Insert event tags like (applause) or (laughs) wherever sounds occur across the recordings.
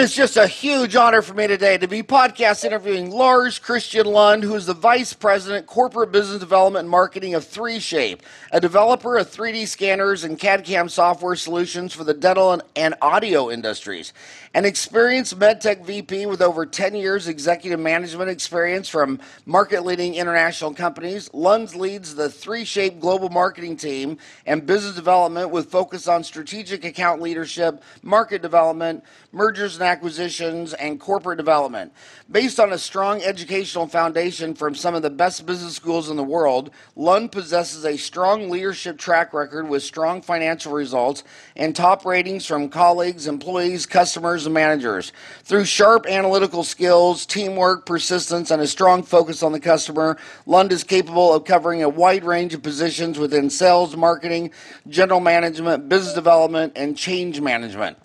is just a huge honor for me today to be podcast interviewing Lars Christian Lund, who is the Vice President, Corporate Business Development and Marketing of 3Shape, a developer of 3D scanners and CAD CAM software solutions for the dental and, and audio industries. An experienced MedTech VP with over 10 years executive management experience from market leading international companies, Lund leads the 3Shape global marketing team and business development with focus on strategic account leadership, market development, mergers and acquisitions, and corporate development. Based on a strong educational foundation from some of the best business schools in the world, Lund possesses a strong leadership track record with strong financial results and top ratings from colleagues, employees, customers, and managers. Through sharp analytical skills, teamwork, persistence, and a strong focus on the customer, Lund is capable of covering a wide range of positions within sales, marketing, general management, business development, and change management.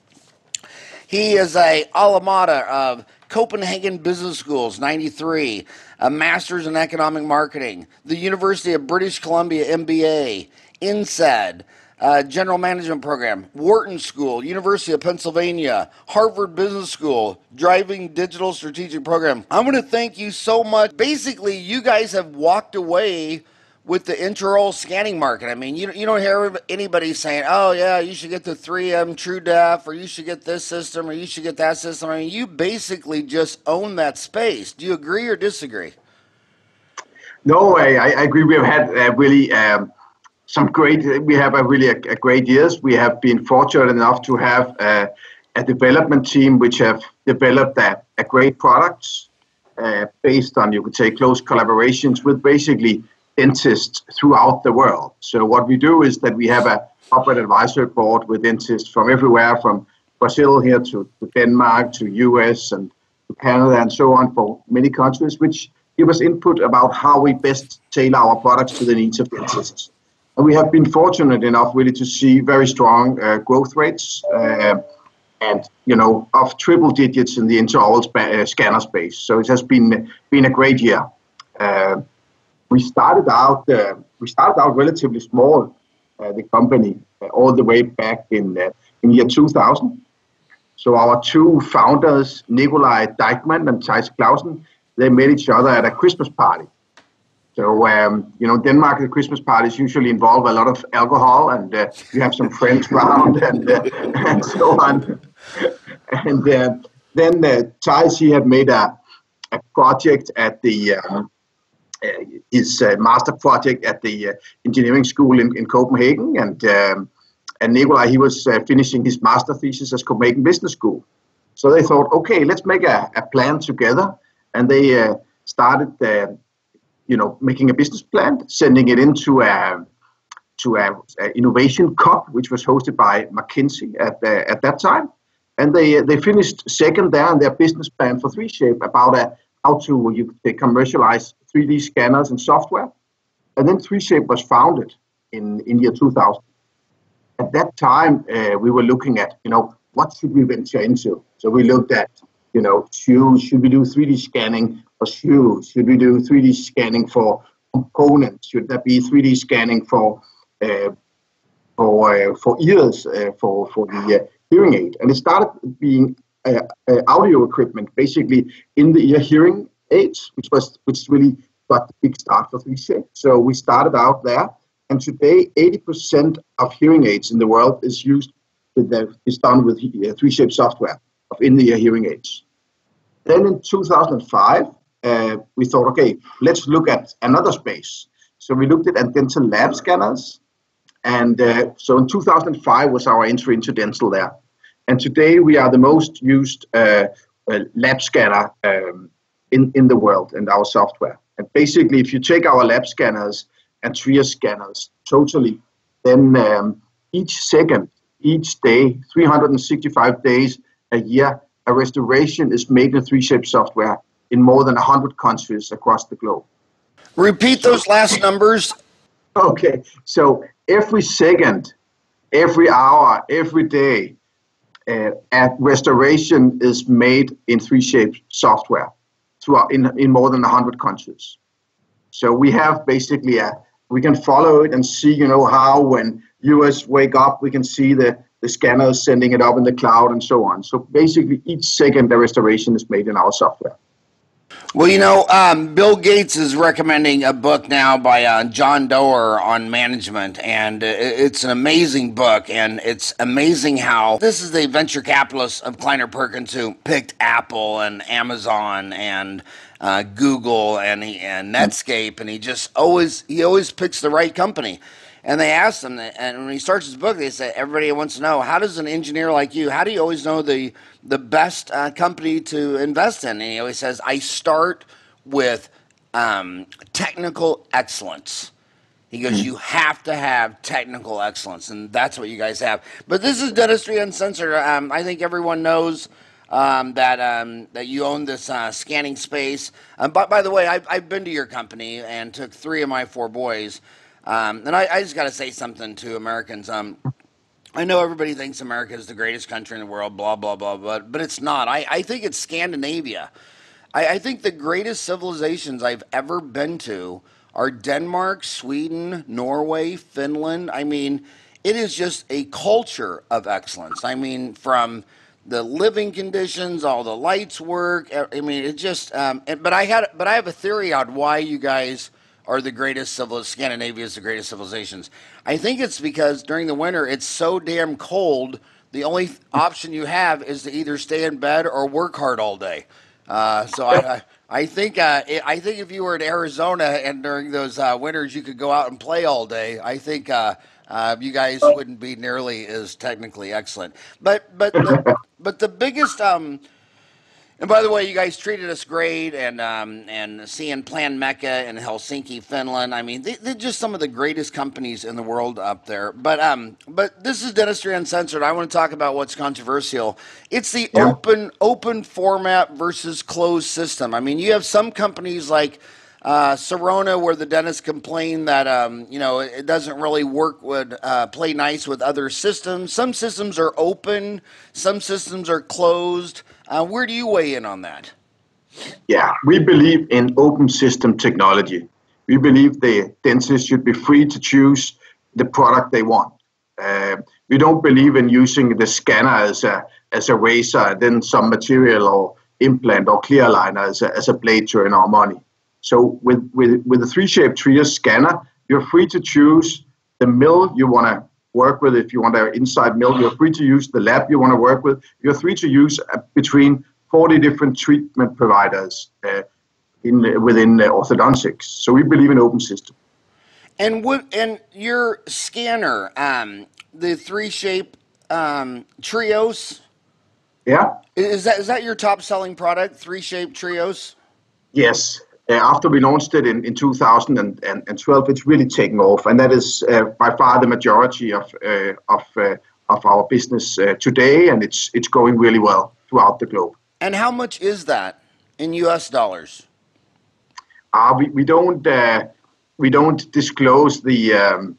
He is a alma mater of Copenhagen Business Schools, 93, a master's in economic marketing, the University of British Columbia MBA, INSEAD, uh, General Management Program, Wharton School, University of Pennsylvania, Harvard Business School, Driving Digital Strategic Program. I want to thank you so much. Basically, you guys have walked away with the intraoral scanning market. I mean, you, you don't hear anybody saying, oh, yeah, you should get the 3M TrueDepth, or you should get this system, or you should get that system. I mean, you basically just own that space. Do you agree or disagree? No, I, I agree. We have had uh, really um, some great, we have a really a, a, great years. We have been fortunate enough to have uh, a development team which have developed a, a great products uh, based on, you could say, close collaborations with basically dentists throughout the world. So what we do is that we have a corporate advisory board with dentists from everywhere, from Brazil here to, to Denmark to US and to Canada and so on for many countries, which give us input about how we best tailor our products to the needs of dentists. And we have been fortunate enough really to see very strong uh, growth rates uh, and you know of triple digits in the intraoral uh, scanner space. So it has been been a great year. We started out uh, we started out relatively small, uh, the company, uh, all the way back in uh, in year 2000. So our two founders, Nikolaj Deichmann and Tais Clausen, they met each other at a Christmas party. So um, you know, Denmark, the Christmas parties usually involve a lot of alcohol, and uh, you have some friends (laughs) around, and uh, (laughs) and so on. And then uh, Tais, he had made a a project at the um, his uh, master project at the uh, engineering school in, in Copenhagen, and um, and Nikolaj he was finishing his master thesis at Copenhagen Business School. So they thought, okay, let's make a, a plan together, and they started, you know, making a business plan, sending it into a to a, a, innovation cup, which was hosted by McKinsey at uh, at that time, and they they finished second there in their business plan for 3Shape about a how to you could commercialize 3D scanners and software. And then 3Shape was founded in, in year 2000. At that time, uh, we were looking at, you know, what should we venture into? So we looked at, you know, shoes, should we do 3D scanning for shoes? Should we do 3D scanning for components? Should that be 3D scanning for uh, for uh, for ears uh, for for the uh, hearing aid? And it started being uh, uh, audio equipment, basically in the ear hearing aids, which was which really got the big start for 3Shape. So we started out there, and today 80% of hearing aids in the world is used with the, is done with 3Shape software of in-the-ear hearing aids. Then in 2005, uh, we thought, okay, let's look at another space. So we looked at dental lab scanners, and uh, so in 2005 was our entry into dental there. And today we are the most used uh, uh lab scanner um, in, in the world and our software. And basically, if you take our lab scanners and Trios scanners totally, then um, each second, each day, 365 days a year, a restoration is made in 3Shape software in more than 100 countries across the globe. Repeat those last numbers. Okay, so every second, every hour, every day, uh, a restoration is made in 3Shape software throughout in, in more than 100 countries. So we have basically a we can follow it and see you know how when US wake up we can see the the scanner is sending it up in the cloud, and so on. So basically, each second the restoration is made in our software. Well, you know, um, Bill Gates is recommending a book now by uh, John Doerr on management, and it's an amazing book. And it's amazing how this is the venture capitalist of Kleiner Perkins who picked Apple and Amazon and uh, Google and and Netscape, and he just always he always picks the right company. And they asked him, and when he starts his book, they say everybody wants to know how does an engineer like you, how do you always know the the best uh, company to invest in? And he always says, I start with um, technical excellence. He goes, mm-hmm. you have to have technical excellence, and that's what you guys have. But this is Dentistry Uncensored. Um, I think everyone knows um, that um, that you own this uh, scanning space. Um, but by the way, I've, I've been to your company and took three of my four boys. Um, and I, I just got to say something to Americans. Um, I know everybody thinks America is the greatest country in the world, blah, blah, blah, but, but it's not. I, I think it's Scandinavia. I, I think the greatest civilizations I've ever been to are Denmark, Sweden, Norway, Finland. I mean, it is just a culture of excellence. I mean, from the living conditions, all the lights work. I mean, it just. Um, but I had, but I have a theory on why you guys are the greatest civil Scandinavia is the greatest civilizations. I think it's because during the winter it's so damn cold. The only (laughs) option you have is to either stay in bed or work hard all day. Uh, so I, I think uh, I think if you were in Arizona and during those uh, winters you could go out and play all day, I think uh, uh, you guys wouldn't be nearly as technically excellent. But but the, (laughs) but the biggest um, and by the way, you guys treated us great, and um, and seeing Planmeca in Helsinki, Finland. I mean, they, are just some of the greatest companies in the world up there. But um, but this is Dentistry Uncensored. I want to talk about what's controversial. It's the yeah. open open format versus closed system. I mean, you have some companies like. Uh, Sirona, where the dentists complain that um, you know it doesn't really work with uh, play nice with other systems. Some systems are open, some systems are closed. Uh, where do you weigh in on that? Yeah, we believe in open system technology. We believe the dentists should be free to choose the product they want. Uh, we don't believe in using the scanner as a as a razor, then some material or implant or clear aligner as a, as a blade to earn our money. So with with with the 3Shape Trios scanner, you're free to choose the mill you want to work with. If you want an inside mill, you're free to use the lab you want to work with. You're free to use uh, between 40 different treatment providers uh, in within uh, orthodontics. So we believe in open system. And what and your scanner, um, the 3Shape um, trios. Yeah. Is that is that your top selling product, 3Shape trios? Yes. Uh, after we launched it in, in 2012, it's really taken off, and that is uh, by far the majority of uh, of of our business today, and it's it's going really well throughout the globe. And how much is that in U.S. dollars? Uh, we, we don't uh, we don't disclose the um,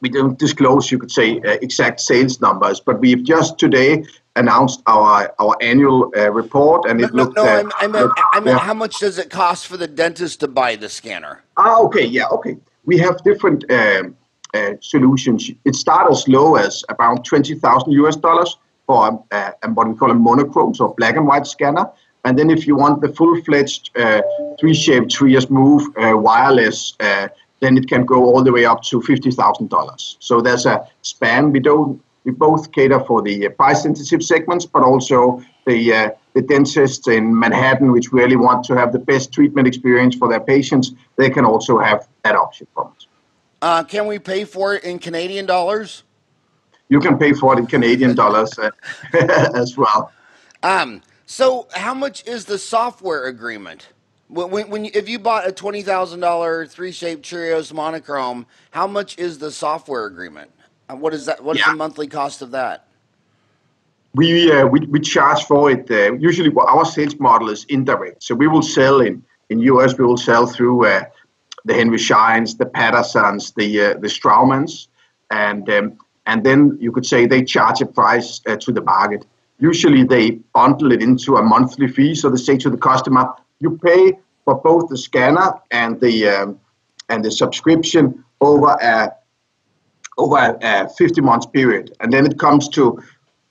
we don't disclose you could say uh, exact sales numbers, but we've just today announced our our annual uh, report, and it no, looked. No, no I meant, I meant yeah. how much does it cost for the dentist to buy the scanner? Ah, okay, yeah, okay. We have different um, uh, solutions. It starts as low as about twenty thousand US dollars for uh, what we call a monochrome, so black and white scanner. And then if you want the full-fledged uh, 3Shape Trios Move uh, wireless, uh, then it can go all the way up to fifty thousand dollars. So there's a span. We don't we both cater for the uh, price sensitive segments, but also the uh, the dentists in Manhattan, which really want to have the best treatment experience for their patients, they can also have that option from us. Uh, can we pay for it in Canadian dollars? You can pay for it in Canadian dollars uh, (laughs) as well. Um, so, how much is the software agreement? When, when you, if you bought a twenty thousand dollar 3Shape Trios monochrome, how much is the software agreement? What is that? What's yeah. the monthly cost of that? We, uh, we, we charge for it. Uh, usually, our sales model is indirect. So we will sell in in US. We will sell through uh, the Henry Scheins, the Pattersons, the uh, the Straumann's, and um, and then you could say they charge a price uh, to the market. Usually, they bundle it into a monthly fee. So they say to the customer, "You pay for both the scanner and the um, and the subscription over a over a 50 months period. And then it comes to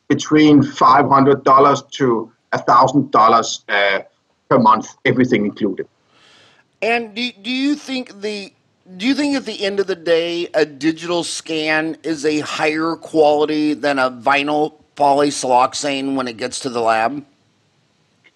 between $500 to $1,000 uh, per month, everything included. And do, do you think the do you think at the end of the day a digital scan is a higher quality than a vinyl polysiloxane when it gets to the lab?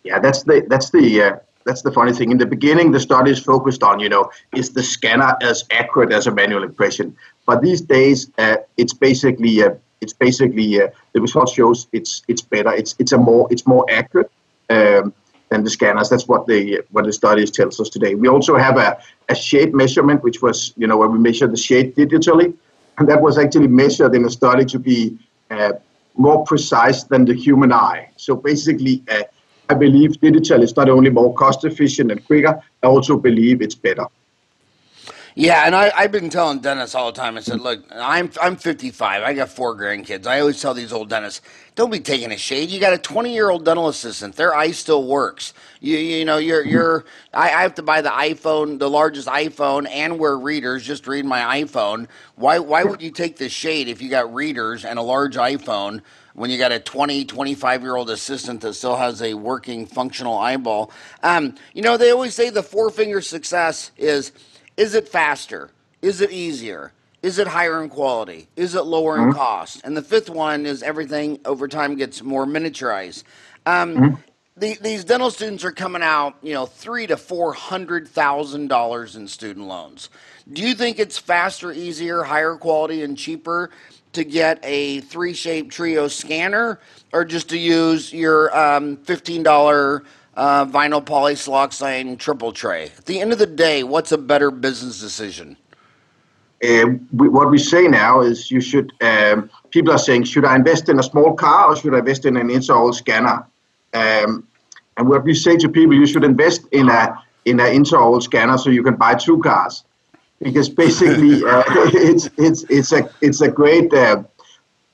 Yeah, that's the that's the uh, that's the funny thing. In the beginning, the studies focused on you know is the scanner as accurate as a manual impression, but these days uh, it's basically uh, it's basically uh, the result shows it's it's better. It's it's a more it's more accurate. Um, than the scanners. That's what the what the studies tells us today. We also have a, a shade measurement, which was you know where we measure the shade digitally, and that was actually measured in a study to be uh, more precise than the human eye. So basically, uh, I believe digital is not only more cost efficient and quicker, I also believe it's better. Yeah, and I, I've been telling dentists all the time. I said, look, I'm I'm 55. I got four grandkids. I always tell these old dentists, don't be taking a shade. You got a 20 year old dental assistant. Their eye still works. You you know you're mm-hmm. you're. I, I have to buy the iPhone, the largest iPhone, and wear readers. Just read my iPhone. Why why would you take the shade if you got readers and a large iPhone? When you got a 20, 25 year old assistant that still has a working functional eyeball. Um, you know, they always say the four finger success is is it faster? Is it easier? Is it higher in quality? Is it lower mm-hmm. in cost? And the fifth one is everything over time gets more miniaturized. Um, mm-hmm. the, these dental students are coming out, you know, three to four hundred thousand dollars in student loans. Do you think it's faster, easier, higher quality, and cheaper to get a 3Shape trio scanner or just to use your um, $15 uh, vinyl polysiloxane triple tray? At the end of the day, what's a better business decision? Uh, we, what we say now is you should, um, people are saying, should I invest in a small car or should I invest in an intraoral scanner? Um, and what we say to people, you should invest in a in an intraoral scanner so you can buy two cars because basically (laughs) uh, it's it's it's a it's a great uh,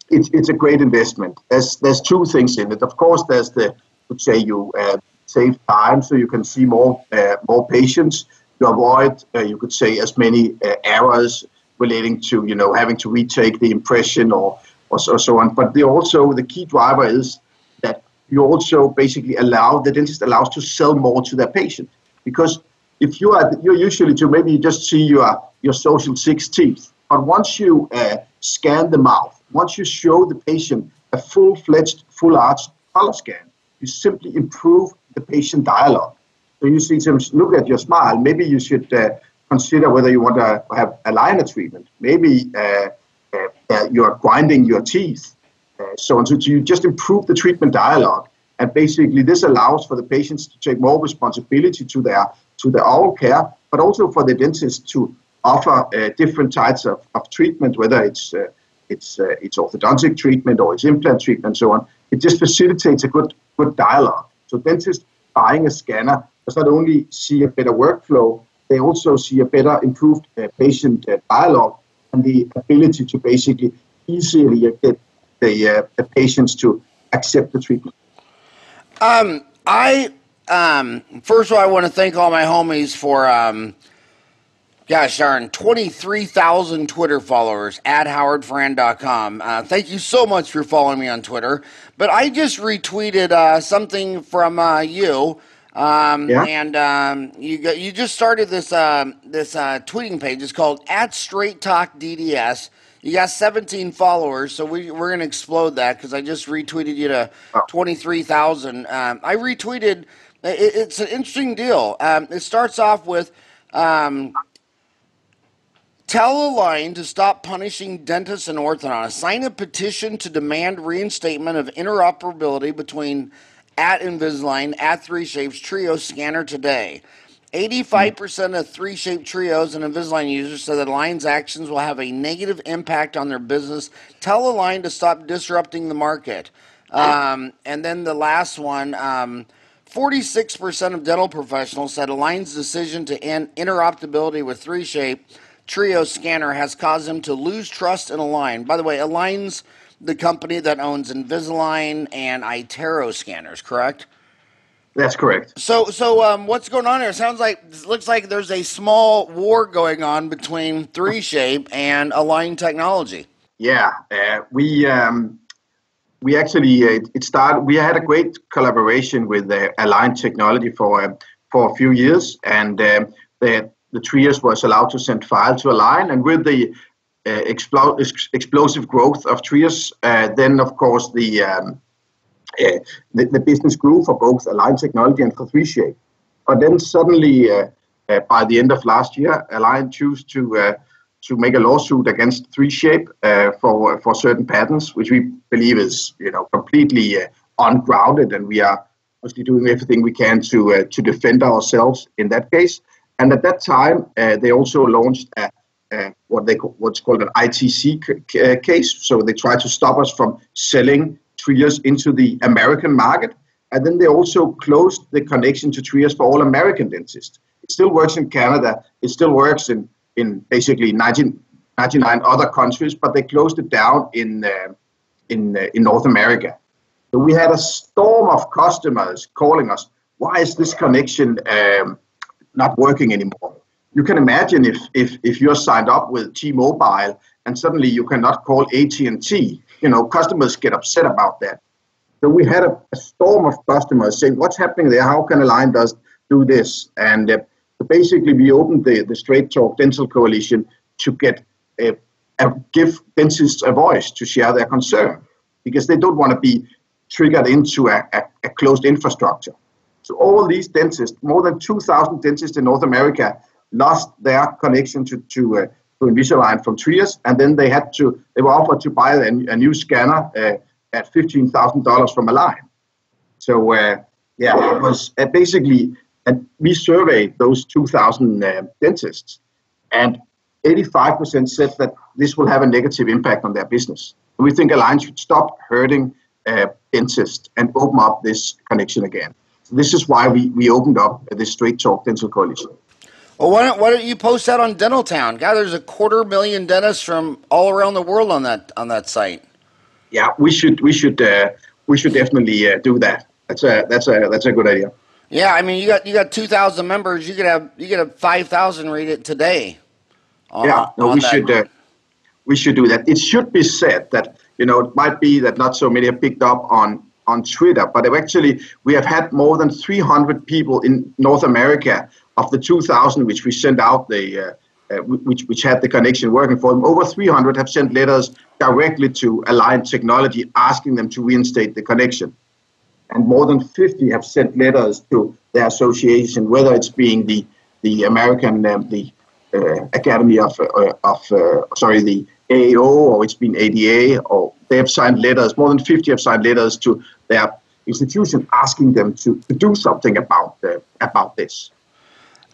it's it's a great investment. There's there's two things in it. Of course, there's the would say you uh, save time so you can see more uh, more patients. You avoid uh, you could say as many uh, errors relating to you know having to retake the impression or or so, so on. But the also the key driver is that you also basically allow the dentist allows to sell more to their patient because if you are you're usually to maybe you just see your your social six teeth, but once you uh, scan the mouth, once you show the patient a full-fledged, full-arch color scan, you simply improve the patient dialogue. So you see them look at your smile. Maybe you should uh, consider whether you want to have aligner treatment. Maybe uh, uh, you're grinding your teeth. Uh, so, on. so you just improve the treatment dialogue. And basically, this allows for the patients to take more responsibility to their to the oral care, but also for the dentist to offer uh, different types of, of treatment, whether it's uh, it's uh, it's orthodontic treatment or it's implant treatment and so on. It just facilitates a good good dialogue. So dentists buying a scanner does not only see a better workflow, they also see a better improved uh, patient uh, dialogue and the ability to basically easily get the, uh, the patients to accept the treatment. Um, I um, first of all, I want to thank all my homies for, um, gosh darn, 23,000 Twitter followers at howardfarran.com. Uh, thank you so much for following me on Twitter. But I just retweeted uh, something from uh, you. Um, yeah. And um, you you just started this uh, this uh, tweeting page. It's called at Straight Talk DDS. You got 17 followers, so we, we're going to explode that because I just retweeted you to oh. 23,000. Um, I retweeted it, it's an interesting deal. Um, it starts off with um, tell Align to stop punishing dentists and orthodontists. Sign a petition to demand reinstatement of interoperability between at Invisalign, at 3Shapes, Trio Scanner today. 85% of 3Shape Trios and Invisalign users say that Align's actions will have a negative impact on their business. Tell Align to stop disrupting the market. Um, and then the last one. Um, 46% of dental professionals said Align's decision to end interoperability with 3Shape Trio scanner has caused them to lose trust in Align. By the way, Align's the company that owns Invisalign and iTero scanners, correct? That's correct. So, so um, what's going on here? It sounds like it looks like there's a small war going on between 3Shape and Align Technology. Yeah, uh, we um, we actually uh, it started. We had a great collaboration with uh, Align Technology for uh, for a few years, and uh, the the Trios was allowed to send file to Align, and with the uh, explo- explosive growth of Trios, then of course the um, uh, the, the, business grew for both Align Technology and for 3Shape. But then suddenly, uh, uh, by the end of last year, Align chose to to make a lawsuit against 3Shape for for certain patents, which we believe is you know completely ungrounded, and we are obviously doing everything we can to uh, to defend ourselves in that case. And at that time, uh, they also launched a, what they call, what's called an ITC c- case. So they try to stop us from selling Trios into the American market. And then they also closed the connection to Trios for all American dentists. It still works in Canada. It still works in, in basically 19, 99 other countries, but they closed it down in, uh, in, uh, in North America. So we had a storm of customers calling us, why is this connection um, not working anymore? You can imagine if, if, if you're signed up with T-Mobile and suddenly you cannot call AT&T you know, customers get upset about that. So we had a, a storm of customers saying, "What's happening there? How can Align does do this?" And uh, basically, we opened the the Straight Talk Dental Coalition to get a, a, give dentists a voice to share their concern because they don't want to be triggered into a, a, a closed infrastructure. So all these dentists, more than 2,000 dentists in North America, lost their connection to to uh, to Invisalign from Trios, and then they had to they were offered to buy a, a new scanner uh, at fifteen thousand dollars from Align. So uh, yeah, it was uh, basically, and we surveyed those two thousand uh, dentists, and eighty-five percent said that this will have a negative impact on their business. We think Align should stop hurting uh, dentists and open up this connection again. So this is why we, we opened up this Straight Talk Dental Coalition. Well, why don't, why don't you post that on Dentaltown? God, there's a quarter million dentists from all around the world on that on that site. Yeah, we should we should uh, we should definitely uh, do that. That's a that's a that's a good idea. Yeah, I mean you got you got two thousand members. You could have you could have five thousand read it today. On, yeah, no, we should uh, we should do that. It should be said that you know it might be that not so many have picked up on on Twitter, but actually we have had more than 300 people in North America of the 2,000 which we sent out, the uh, uh, which which had the connection working for them, over 300 have sent letters directly to Align Technology asking them to reinstate the connection, and more than 50 have sent letters to their association, whether it's being the the American um, the uh, Academy of uh, of uh, sorry the AAO or it's been ADA or they have signed letters. More than 50 have signed letters to their institution asking them to, to do something about about this.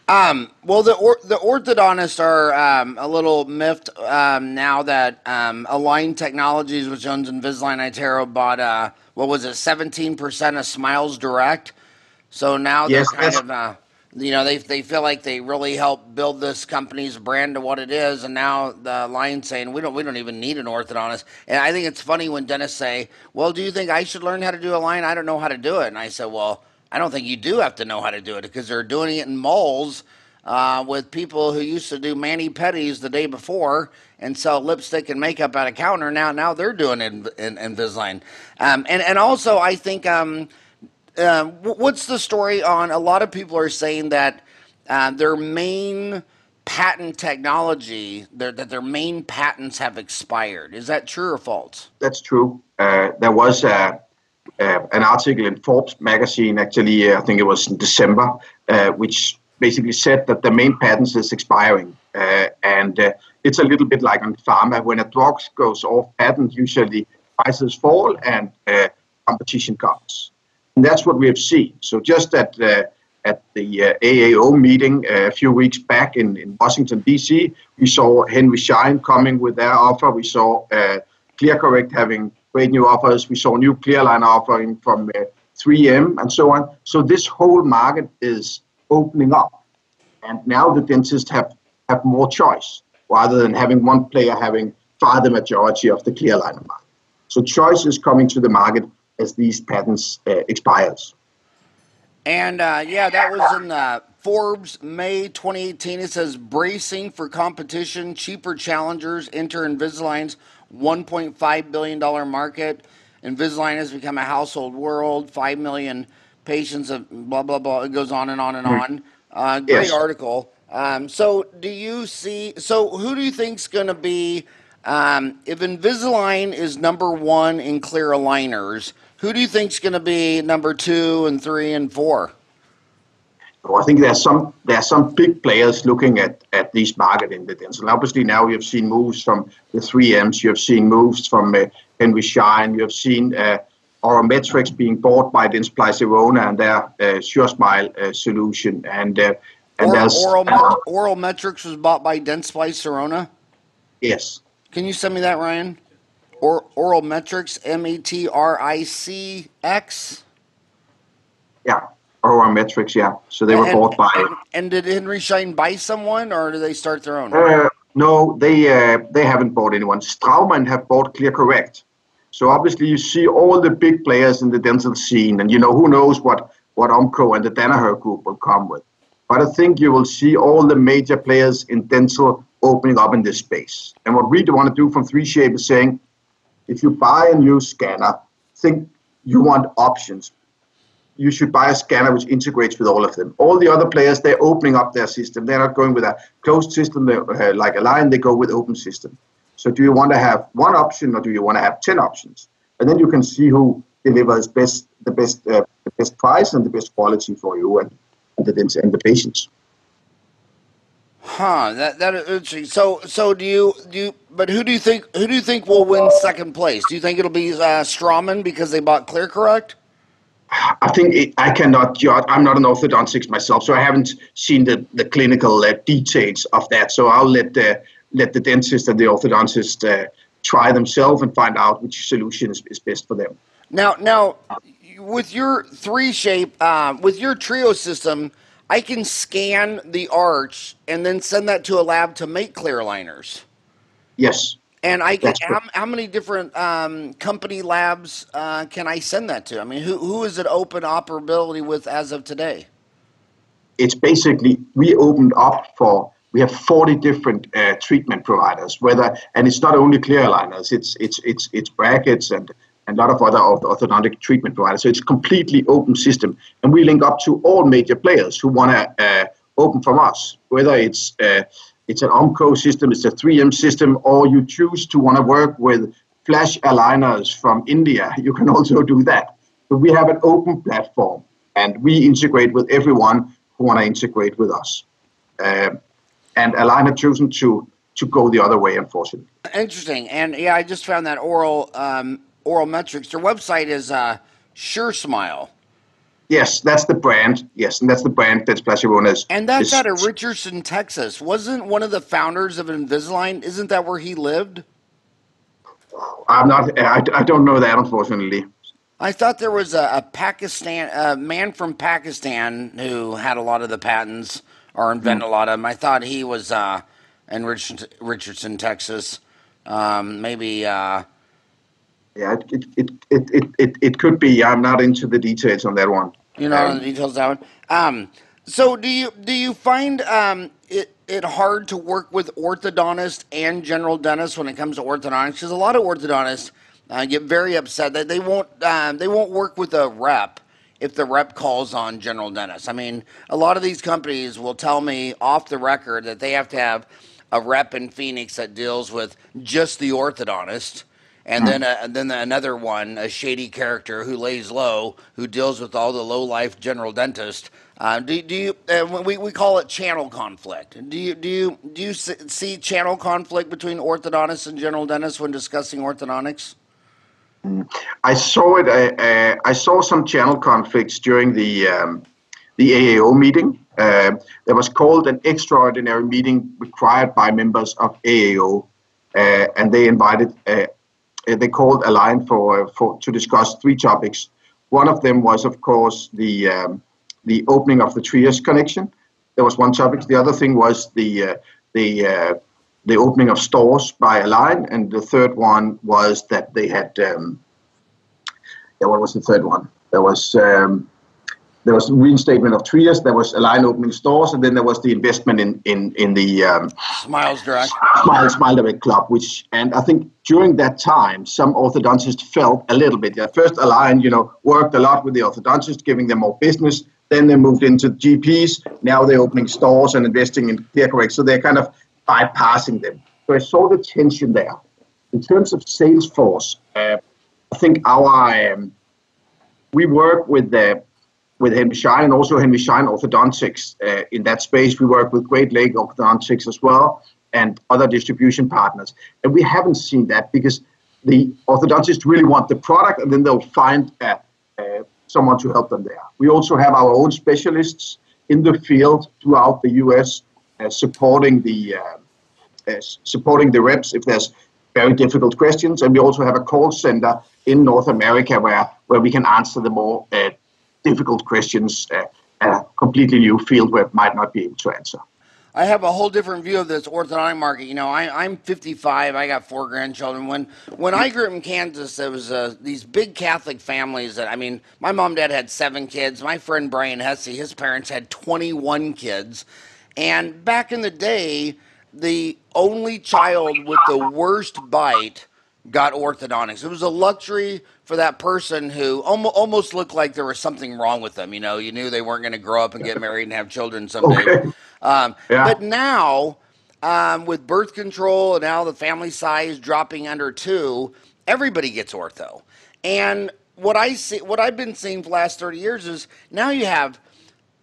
Um, well, the or, the orthodontists are um, a little miffed um, now that um, Align Technologies, which owns Invisalign iTero, bought uh, what was it, seventeen percent of Smiles Direct. So now they're yes, kind of, uh, you know, they they feel like they really helped build this company's brand to what it is, and now the Align saying we don't we don't even need an orthodontist. And I think it's funny when dentists say, "Well, do you think I should learn how to do Align? I don't know how to do it." And I said, "Well." I don't think you do have to know how to do it because they're doing it in malls uh, with people who used to do mani pedis the day before and sell lipstick and makeup at a counter. Now, now they're doing it in, in, Invisalign. Um, and and also, I think um, uh, what's the story on? A lot of people are saying that uh, their main patent technology, their, that their main patents have expired. Is that true or false? That's true. Uh, there was a uh, an article in Forbes magazine, actually, uh, I think it was in December, uh, which basically said that the main patents is expiring. Uh, and it's a little bit like on pharma. When a drug goes off patent, usually prices fall and competition comes. And that's what we have seen. So just at at the uh, AAO meeting uh, a few weeks back in, in Washington, D.C. We saw Henry Schein coming with their offer. We saw uh, ClearCorrect having great new offers. We saw new clear aligner offering from uh, 3M and so on. So this whole market is opening up. And now the dentists have, have more choice rather than having one player having far the majority of the clear aligner market. So choice is coming to the market as these patents uh, expires. And uh, yeah, that was in uh, Forbes May 2018. It says bracing for competition, cheaper challengers enter Invisalign's 1.5 billion dollar market. Invisalign has become a household world. Five million patients of blah blah blah. It goes on and on and on. Uh, great Yes. article. Um, so, do you see? So, who do you think's going to be? Um, if Invisalign is number one in clear aligners, who do you think's going to be number two and three and four? So I think there's some there are some big players looking at at this market in the dental. Obviously, now you've seen moves from the 3Ms, you have seen moves from uh, Henry Schein, you have seen uh, OraMetrix being bought by Dentsply Sirona and their uh, SureSmile uh, solution, and uh, and Or, there's oral, uh, oral Metrics was bought by Dentsply Sirona. yes, Can you send me that, Ryan? Or Oral Metrics, M E T R I C X. yeah, OraMetrix, yeah. So they were And- bought by. And, and did Henry Schein buy someone, or do they start their own? Uh, no, they uh, they haven't bought anyone. Straumann have bought ClearCorrect. So obviously you see all the big players in the dental scene, and you know who knows what what Ormco and the Danaher group will come with. But I think you will see all the major players in dental opening up in this space. And what we want to do from 3Shape is saying, if you buy a new scanner, think you want options. You should buy a scanner which integrates with all of them. All the other players, they're opening up their system. They're not going with a closed system uh, like Align, they go with open system. So do you want to have one option or do you want to have 10 options? And then you can see who delivers best the best uh, the best price and the best quality for you and, and the and the patients. Huh? That that is interesting. So so do you do you? But who do you think who do you think will win second place? Do you think it'll be uh, Straumann because they bought ClearCorrect? I think it, I cannot judge. I'm not an orthodontist myself, so I haven't seen the, the clinical uh, details of that. So I'll let the let the dentist and the orthodontist uh, try themselves and find out which solution is, is best for them. Now, now, with your 3Shape, uh, with your trio system, I can scan the arch and then send that to a lab to make clear aligners. Yes. And I can, how, how many different um, company labs uh, can I send that to? I mean, who, who is it open operability with as of today? it's basically we opened up for we have 40 different uh, treatment providers whether and it's not only clear aligners it's it's it's it's brackets and and a lot of other orthodontic treatment providers so it's completely open system and we link up to all major players who want to uh, open from us whether it's uh, it's an Ormco system it's a 3M system or you choose to want to work with flash aligners from India (laughs) you can also do that but we have an open platform and we integrate with everyone who want to integrate with us. Um, and Align had chosen to to go the other way, unfortunately. Interesting. And yeah, I just found that oral um, oral metrics. Their website is uh, Sure Smile. Yes, that's the brand. Yes, and that's the brand that that's Placibona is. And that's is- out of Richardson, Texas. Wasn't one of the founders of Invisalign? Isn't that where he lived? I'm not. I, I don't know that, unfortunately. I thought there was a, a Pakistan a man from Pakistan who had a lot of the patents or invented a lot of them. I thought he was uh, in Richardson, Richardson, Texas. Um, maybe uh, Yeah, it it, it, it, it it could be. I'm not into the details on that one. You know Um, the details of that one. Um, so do you do you find um, it it hard to work with orthodontists and general dentists when it comes to orthodontics? Because a lot of orthodontists uh, get very upset that they won't um, they won't work with a rep if the rep calls on general dentists. I mean, a lot of these companies will tell me off the record that they have to have a rep in Phoenix that deals with just the orthodontist and then uh, and then another one, a shady character who lays low, who deals with all the low life general dentist. Uh, do, do you? Uh, we, we call it channel conflict. Do you do you do you see channel conflict between orthodontists and general dentists when discussing orthodontics? I saw it. Uh, uh, I saw some channel conflicts during the um, the AAO meeting. Uh, there was called an extraordinary meeting required by members of AAO, uh, and they invited. Uh, they called Align for for to discuss three topics. One of them was, of course, the um, the opening of the Trios connection. There was one topic. The other thing was the uh, the uh, the opening of stores by Align, and the third one was that they had. Um, yeah, what was the third one? There was um, there was reinstatement of Trios, there was Align opening stores, and then there was the investment in in in the um, Smiles Direct, Smile Smile Direct Club. Which and I think during that time, some orthodontists felt a little bit. At first, Align, you know, worked a lot with the orthodontists, giving them more business. Then they moved into GPs. Now they're opening stores and investing in ClearCorrect. So they're kind of bypassing them. So I saw the tension there. In terms of sales force, uh, I think our um, we work with the with Henry Schein and also Henry Schein Orthodontics uh, in that space. We work with Great Lake Orthodontics as well and other distribution partners. And we haven't seen that because the orthodontists really want the product and then they'll find uh, uh, someone to help them there. We also have our own specialists in the field throughout the US uh, supporting the uh, uh, supporting the reps if there's very difficult questions. And we also have a call center in North America where, where we can answer the more difficult questions, uh, a completely new field where it might not be able to answer. I have a whole different view of this orthodontic market. You know, I, am 55. I got four grandchildren. When when I grew up in Kansas, there was uh, these big Catholic families. That I mean, my mom and dad had seven kids. My friend Brian Hesse, his parents had 21 kids. And back in the day, the only child with the worst bite got orthodontics. It was a luxury for that person who almost looked like there was something wrong with them. You know, you knew they weren't going to grow up and get married and have children someday. Okay. Um, yeah. But now, um, with birth control and now the family size dropping under two, everybody gets ortho. And what I see, what I've been seeing for the last 30 years is now you have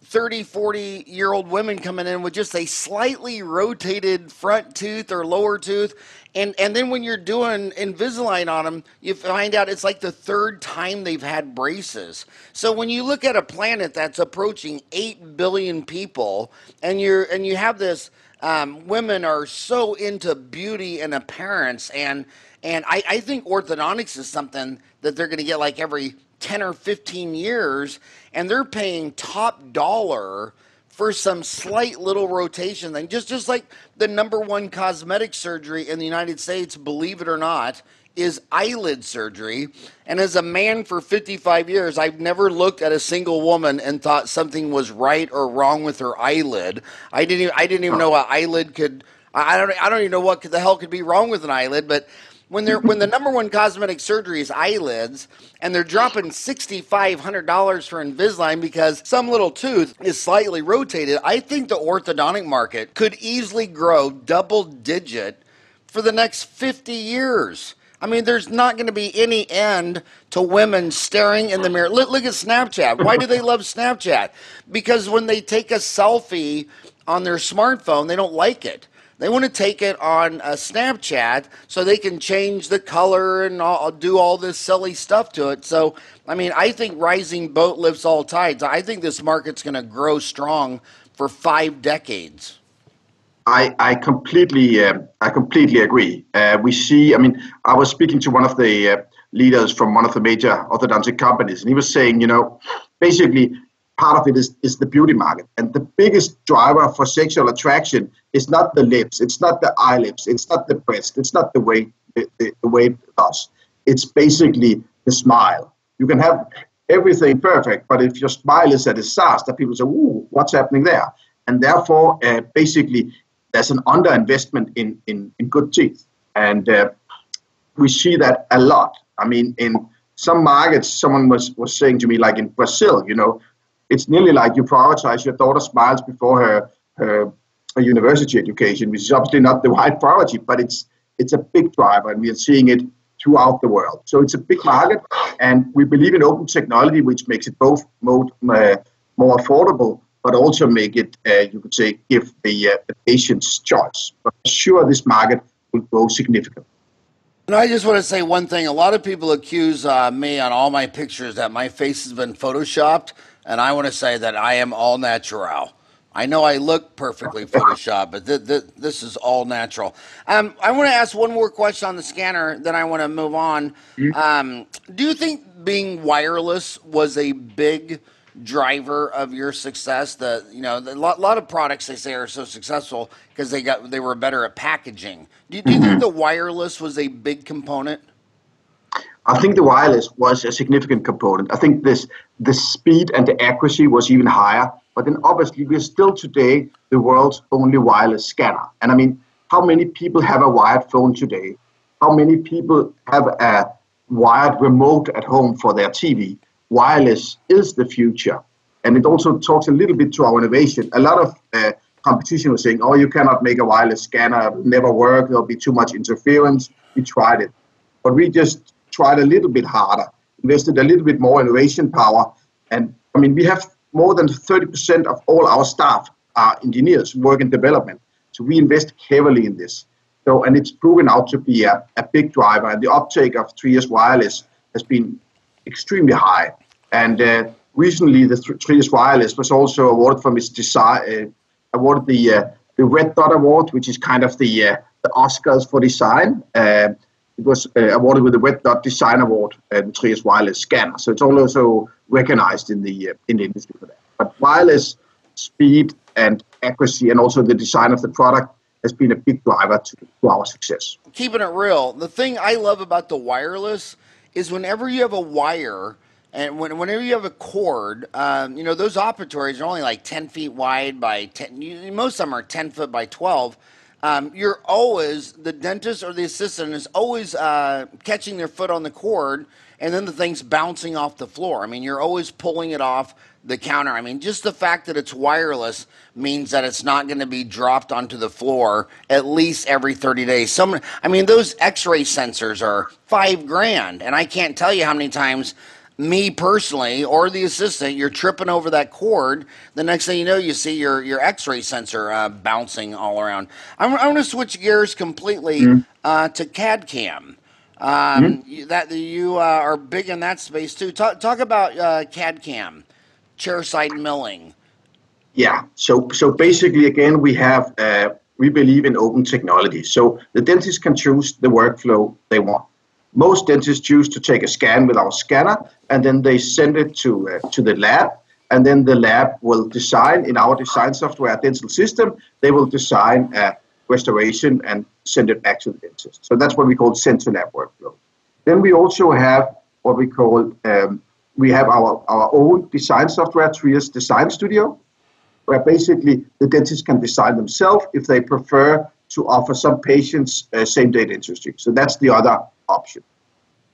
30, 40 year old women coming in with just a slightly rotated front tooth or lower tooth. And, and then when you're doing Invisalign on them, you find out it's like the third time they've had braces. So when you look at a planet that's approaching 8 billion people and you're, and you have this, um, women are so into beauty and appearance and, and I, I think orthodontics is something that they're going to get like every 10 or 15 years and they're paying top dollar for some slight little rotation thing. Just just like the number one cosmetic surgery in the United States believe it or not is eyelid surgery. And as a man for 55 years I've never looked at a single woman and thought something was right or wrong with her eyelid. I didn't even, I didn't even know an eyelid could I don't I don't even know what the hell could be wrong with an eyelid but when they're when the number one cosmetic surgery is eyelids and they're dropping sixty five hundred dollars for Invisalign because some little tooth is slightly rotated, I think the orthodontic market could easily grow double digit for the next fifty years. I mean, there's not going to be any end to women staring in the mirror. Look, look, at Snapchat. Why do they love Snapchat? Because when they take a selfie on their smartphone, they don't like it. They want to take it on a Snapchat so they can change the color and all, do all this silly stuff to it. So, I mean, I think rising boat lifts all tides. I think this market's going to grow strong for five decades. I, I completely uh, I completely agree. Uh, we see. I mean, I was speaking to one of the uh, leaders from one of the major orthodontic companies, and he was saying, you know, basically part of it is, is the beauty market. And the biggest driver for sexual attraction is not the lips, it's not the eyelids, it's not the breast, it's not the way the, the, way does. It's basically the smile. You can have everything perfect, but if your smile is a disaster, people say, "Ooh, what's happening there?" And therefore, uh, basically, there's an underinvestment in in, in good teeth, and uh, we see that a lot. I mean, in some markets, someone was was saying to me, like in Brazil, you know, it's nearly like you prioritize your daughter's smiles before her, her, her university education, which is obviously not the (laughs) right priority, but it's it's a big driver, and we are seeing it throughout the world. So it's a big market, and we believe in open technology, which makes it both more, uh, more affordable, but also make it, uh, you could say, give the, uh, the patients choice. But sure, this market will grow significantly. And I just want to say one thing. A lot of people accuse uh, me on all my pictures that my face has been photoshopped and I want to say that I am all natural. I know I look perfectly photoshopped, but th- th- this is all natural. Um, I want to ask one more question on the scanner, then I want to move on. Mm-hmm. Um, do you think being wireless was a big driver of your success? The you know, a lot, lot, of products they say are so successful because they got they were better at packaging. Do, do you think mm-hmm. the wireless was a big component? I think the wireless was a significant component. I think this the speed and the accuracy was even higher. But then obviously we're still today the world's only wireless scanner. And I mean, how many people have a wired phone today? How many people have a wired remote at home for their TV? Wireless is the future. And it also talks a little bit to our innovation. A lot of uh, competition was saying, oh, you cannot make a wireless scanner, it'll never work, there'll be too much interference. We tried it. But we just tried a little bit harder, invested a little bit more innovation power. And I mean, we have more than 30% of all our staff are engineers, work in development. So we invest heavily in this. So, and it's proven out to be a, a big driver. And the uptake of Trios Wireless has been extremely high. And uh, recently, the Trios Wireless was also awarded from its design, uh, awarded the uh, the Red Dot Award, which is kind of the uh, the Oscars for design. Uh, it was uh, awarded with the Red Dot Design Award and Trios Wireless Scanner. So it's also recognized in the in the industry for that. But wireless speed and accuracy, and also the design of the product has been a big driver to, to our success. Keeping it real, the thing I love about the wireless is whenever you have a wire and when, whenever you have a cord, um, you know, those operatories are only like 10 feet wide by 10, most of them are 10 foot by 12. Um, you're always, the dentist or the assistant is always uh, catching their foot on the cord and then the thing's bouncing off the floor. I mean, you're always pulling it off the counter. I mean, just the fact that it's wireless means that it's not going to be dropped onto the floor at least every 30 days. Some, I mean, those X-ray sensors are five grand, and I can't tell you how many times me personally or the assistant, you're tripping over that cord. The next thing you know, you see your your X-ray sensor uh, bouncing all around. I'm, I'm going to switch gears completely mm-hmm. uh, to CAD CAM. Um, mm-hmm. That you uh, are big in that space too. Talk talk about uh, CAD CAM chairside milling? Yeah. So so basically, again, we have uh, we believe in open technology. So the dentist can choose the workflow they want. Most dentists choose to take a scan with our scanner, and then they send it to uh, to the lab, and then the lab will design in our design software dental system. They will design a restoration and send it back to the dentist. So that's what we call center lab workflow. Then we also have what we call um, we have our, our own design software, Trios Design Studio, where basically the dentist can design themselves if they prefer to offer some patients uh, same day dentistry. So that's the other option.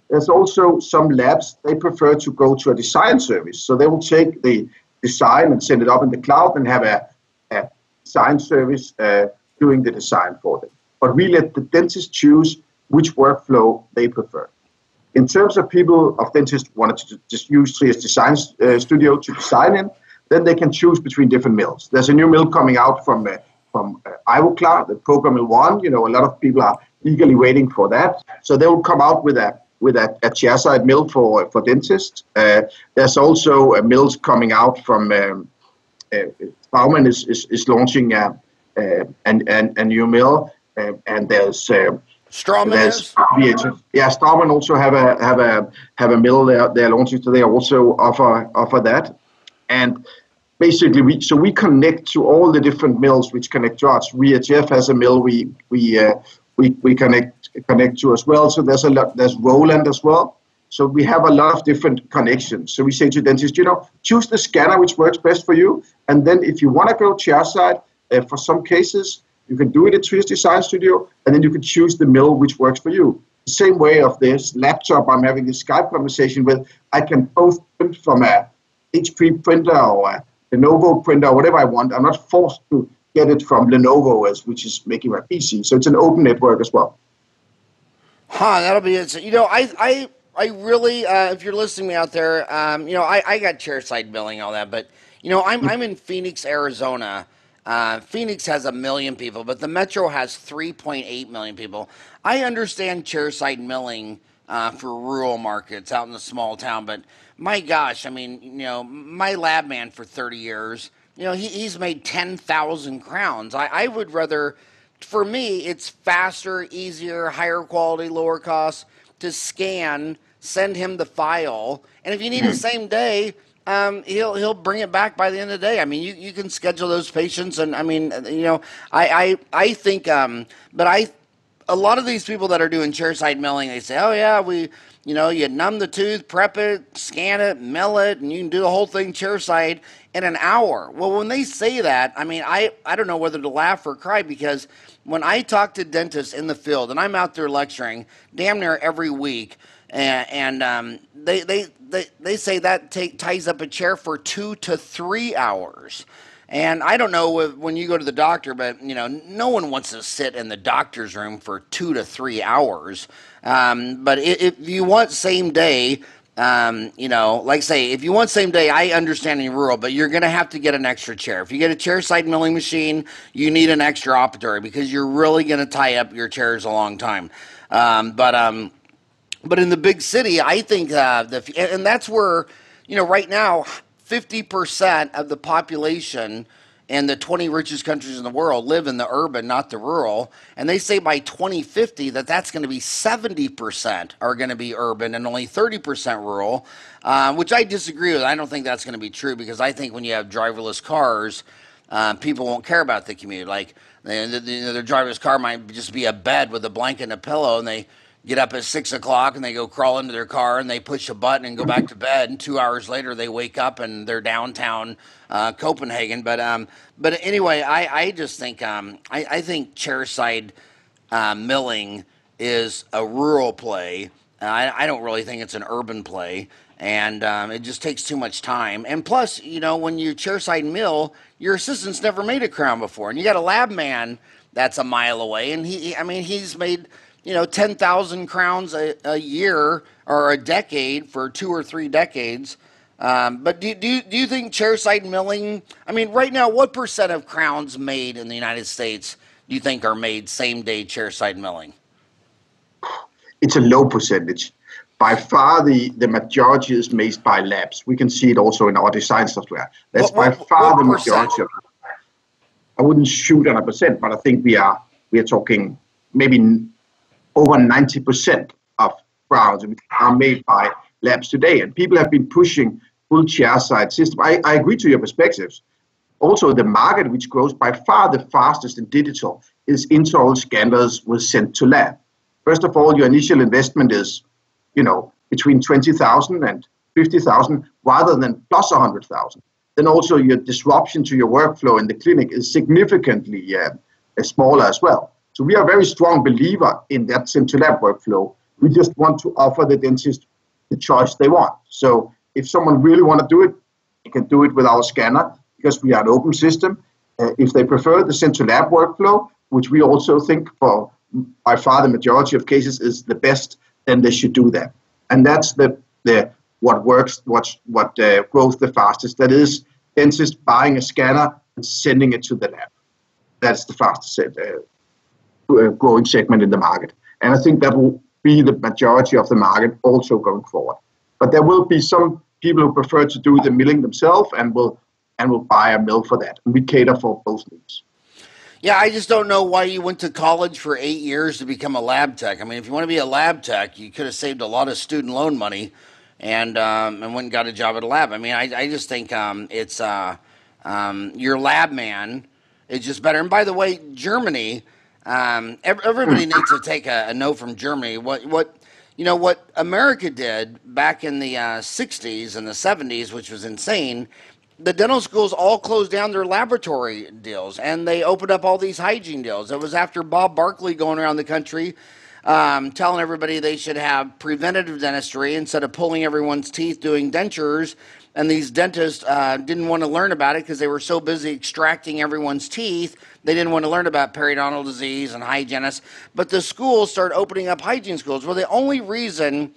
There's also some labs, they prefer to go to a design service. So they will take the design and send it up in the cloud and have a, a design service uh, doing the design for them. But we let the dentist choose which workflow they prefer. In terms of people of dentists wanted to just use Trios Design uh, Studio to design in, then they can choose between different mills. There's a new mill coming out from uh, from uh, Ivoclar, the Programmil One. You know, a lot of people are eagerly waiting for that. So they will come out with a with a, a chairside mill for for dentists. Uh, there's also uh, mills coming out from um, uh, Straumann is, is, is launching a, uh, an, an, a new mill, uh, and there's uh, Straumann is? Yeah, Straumann also have a have a have a mill they're, they're launching, so they also offer offer that. And basically, we so we connect to all the different mills which connect to us. VHF has a mill we we uh, we we connect connect to as well. So there's a lot. There's Roland as well. So we have a lot of different connections. So we say to dentists, you know, choose the scanner which works best for you, and then if you want to go chairside, uh, for some cases you can do it at Trios Design Studio, and then you can choose the mill which works for you. The same way of this laptop I'm having this Skype conversation with, I can both print from a HP printer or a Lenovo printer or whatever I want. I'm not forced to get it from Lenovo, as which is making my PC. So it's an open network as well. Huh, that'll be it. You know, I, I, I really, uh, if you're listening me out there, um, you know, I, I got chairside milling, all that, but you know, I'm, I'm in Phoenix, Arizona, uh, Phoenix has a million people, but the metro has 3.8 million people. I understand chairside milling uh, for rural markets out in the small town, but my gosh, I mean, you know, my lab man for 30 years, you know, he, he's made 10,000 crowns. I, I would rather, for me, it's faster, easier, higher quality, lower cost to scan, send him the file, and if you need it same day, um, he'll he'll bring it back by the end of the day. I mean, you, you can schedule those patients, and I mean, you know, I I, I think, um, but I a lot of these people that are doing chairside milling, they say, "Oh yeah, we, you know, you numb the tooth, prep it, scan it, mill it, and you can do the whole thing chairside in an hour." Well, when they say that, I mean, I I don't know whether to laugh or cry because when I talk to dentists in the field, and I'm out there lecturing damn near every week, and, and um, they, they they they say that take, ties up a chair for two to three hours. And I don't know if, when you go to the doctor, but you know, no one wants to sit in the doctor's room for two to three hours. Um, but if you want same day, um, you know, like say, if you want same day, I understand in rural, but you're to have to get an extra chair. If you get a chair side milling machine, you need an extra operatory because you're really to tie up your chairs a long time. Um, but um, but in the big city, I think uh, the and that's where you know right now 50% of the population in the 20 richest countries in the world live in the urban, not the rural. And they say by 2050 that that's going to be 70% are going to be urban and only 30% rural, uh, which I disagree with. I don't think that's going to be true because I think when you have driverless cars, uh, people won't care about the commute. Like, they, their driverless car might just be a bed with a blanket and a pillow, and they get up at six o'clock and they go crawl into their car and they push a button and go back to bed. And two hours later, they wake up and they're downtown uh, Copenhagen. But um, but anyway, I, I just think um, I, I think chairside uh, milling is a rural play. I, I don't really think it's an urban play. And um, it just takes too much time. And plus, you know, when you chairside mill, your assistant's never made a crown before, and you got a lab man that's a mile away, and he, I mean, he's made you know, 10,000 crowns a, a year or a decade for two or three decades. Um, but do, do, do you think chairside milling? I mean, right now, what percent of crowns made in the United States do you think are made same day chairside milling? It's a low percentage. By far, the, the majority is made by labs. We can see it also in our design software. That's what, by what, far what the majority of. I wouldn't shoot on a percent, but I think we are we are talking maybe over 90% of crowns are made by labs today. And people have been pushing full chair-side system. I, I agree to your perspectives. Also, the market which grows by far the fastest in digital is intraoral scanners with sent to lab. First of all, your initial investment is, you know, between 20,000 and 50,000 rather than plus 100,000. Then also your disruption to your workflow in the clinic is significantly uh, smaller as well. So we are a very strong believer in that central lab workflow. We just want to offer the dentist the choice they want. So if someone really want to do it, they can do it with our scanner because we are an open system. Uh, if they prefer the central lab workflow, which we also think for by far the majority of cases is the best, then they should do that. And that's the the what works, what what uh, grows the fastest. That is dentist buying a scanner and sending it to the lab. That's the fastest uh, growing segment in the market. And I think that will be the majority of the market also going forward. But there will be some people who prefer to do the milling themselves and will and will buy a mill for that. And we cater for both needs. Yeah, I just don't know why you went to college for eight years to become a lab tech. I mean, if you want to be a lab tech, you could have saved a lot of student loan money and um, and went and got a job at a lab. I mean, I, I just think um, it's uh, um, your lab man is just better. And by the way, Germany um, everybody needs to take a, a, note from Germany. What what you know what America did back in the uh, '60s and the '70s, which was insane. The dental schools all closed down their laboratory deals, and they opened up all these hygiene deals. It was after Bob Barkley going around the country. Um, telling everybody they should have preventative dentistry instead of pulling everyone's teeth doing dentures and these dentists uh, didn't want to learn about it because they were so busy extracting everyone's teeth. They didn't want to learn about periodontal disease and hygienists. But the schools started opening up hygiene schools. Well, the only reason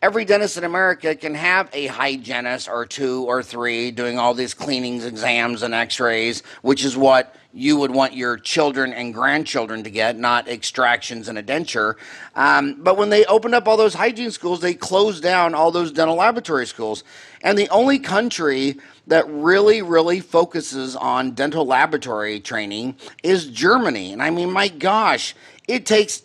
every dentist in America can have a hygienist or two or three doing all these cleanings, exams, and x rays, which is what you would want your children and grandchildren to get, not extractions and a denture. Um, but when they opened up all those hygiene schools, they closed down all those dental laboratory schools. And the only country that really, really focuses on dental laboratory training is Germany. And I mean, my gosh, it takes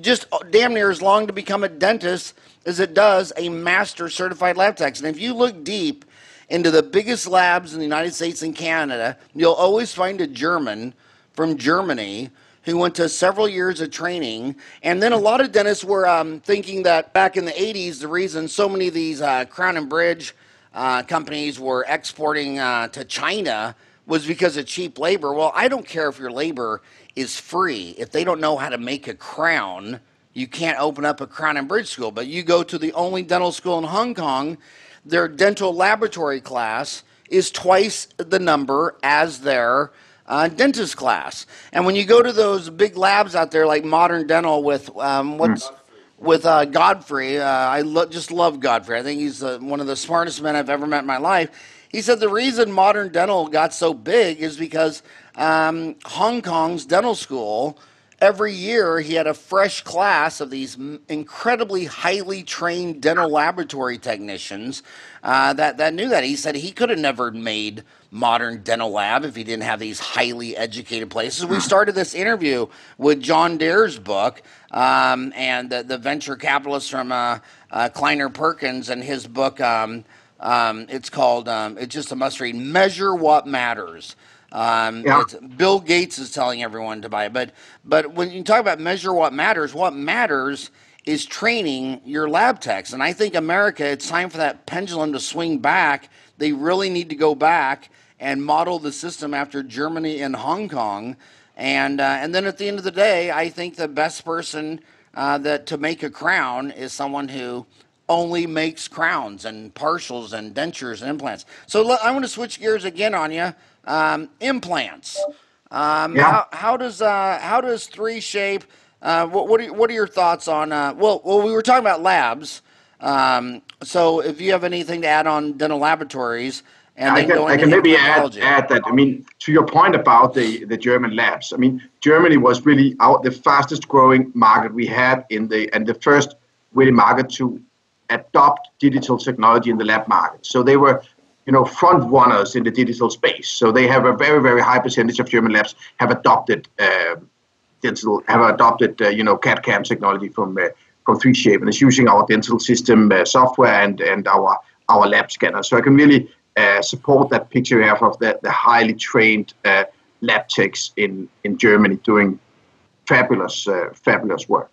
just damn near as long to become a dentist as it does a master certified lab tech. And if you look deep into the biggest labs in the United States and Canada, you'll always find a German from Germany who went to several years of training. And then a lot of dentists were um, thinking that back in the 80s, the reason so many of these uh, Crown and Bridge uh, companies were exporting uh, to China was because of cheap labor. Well, I don't care if your labor is free. If they don't know how to make a crown, you can't open up a crown and bridge school. But you go to the only dental school in Hong Kong, their dental laboratory class is twice the number as their uh, dentist class. And when you go to those big labs out there, like Modern Dental with um, what's with uh, Godfrey, uh, I lo- just love Godfrey. I think he's uh, one of the smartest men I've ever met in my life. He said the reason Modern Dental got so big is because um, Hong Kong's dental school every year he had a fresh class of these incredibly highly trained dental laboratory technicians uh, that, that knew that. He said he could have never made modern dental lab if he didn't have these highly educated places. We started this interview with John Doerr's book um, and the, the, venture capitalist from uh, uh, Kleiner Perkins and his book. Um, um, it's called, um, it's just a must read, Measure What Matters. Um, yeah. Bill Gates is telling everyone to buy it. But, but when you talk about measure what matters, what matters is training your lab techs. And I think America, it's time for that pendulum to swing back. They really need to go back and model the system after Germany and Hong Kong. And, uh, and then at the end of the day, I think the best person uh, that to make a crown is someone who only makes crowns and partials and dentures and implants. So I want to switch gears again on you. Um, implants. Um, yeah. how, how, does uh, how does 3Shape? Uh, what what are, what are your thoughts on? Uh, well, well, we were talking about labs. Um, so if you have anything to add on dental laboratories, and I can, I can maybe add, add that. I mean, to your point about the, the German labs. I mean, Germany was really out the fastest growing market we had in the and the first really market to adopt digital technology in the lab market. So they were you know, front runners in the digital space. So they have a very, very high percentage of German labs have adopted uh, digital, have adopted, uh, you know, CAD CAM technology from uh, from 3Shape and is using our dental system uh, software and and our our lab scanner. So I can really uh, support that picture you have of the, the highly trained uh, lab techs in in Germany doing fabulous fabulous work.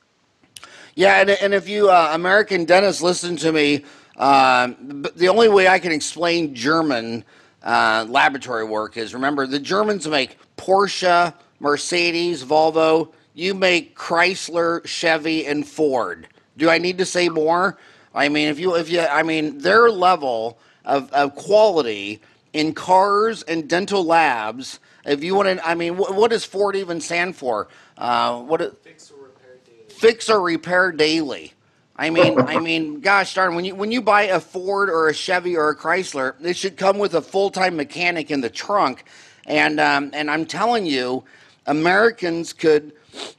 Yeah, and, and if you American dentists listen to me um, the only way I can explain German uh, laboratory work is remember the Germans make Porsche, Mercedes, Volvo. You make Chrysler, Chevy, and Ford. Do I need to say more? I mean, if you if you I mean their level of, of quality in cars and dental labs. If you want to, I mean, what, what does Ford even stand for? Uh, what it, fix or repair daily. Fix or repair daily. I mean, I (laughs) mean, gosh darn, when you when you buy a Ford or a Chevy or a Chrysler, it should come with a full time mechanic in the trunk, and um, and I'm telling you, Americans could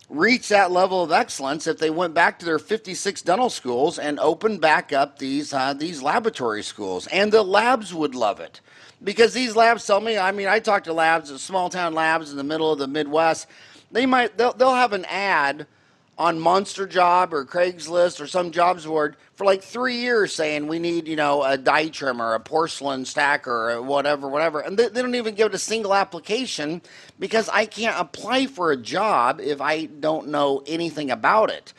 reach that level of excellence if they went back to their 56 dental schools and opened back up these uh, these laboratory schools, and the labs would love it because these labs tell me. I mean, I talk to labs, small town labs in the middle of the Midwest. They might they'll, they'll have an ad on Monster Job or Craigslist or some jobs board for like three years saying we need, you know, a die trimmer, a porcelain stacker, or whatever, whatever. And they, they don't even give it a single application because I can't apply for a job if I don't know anything about it.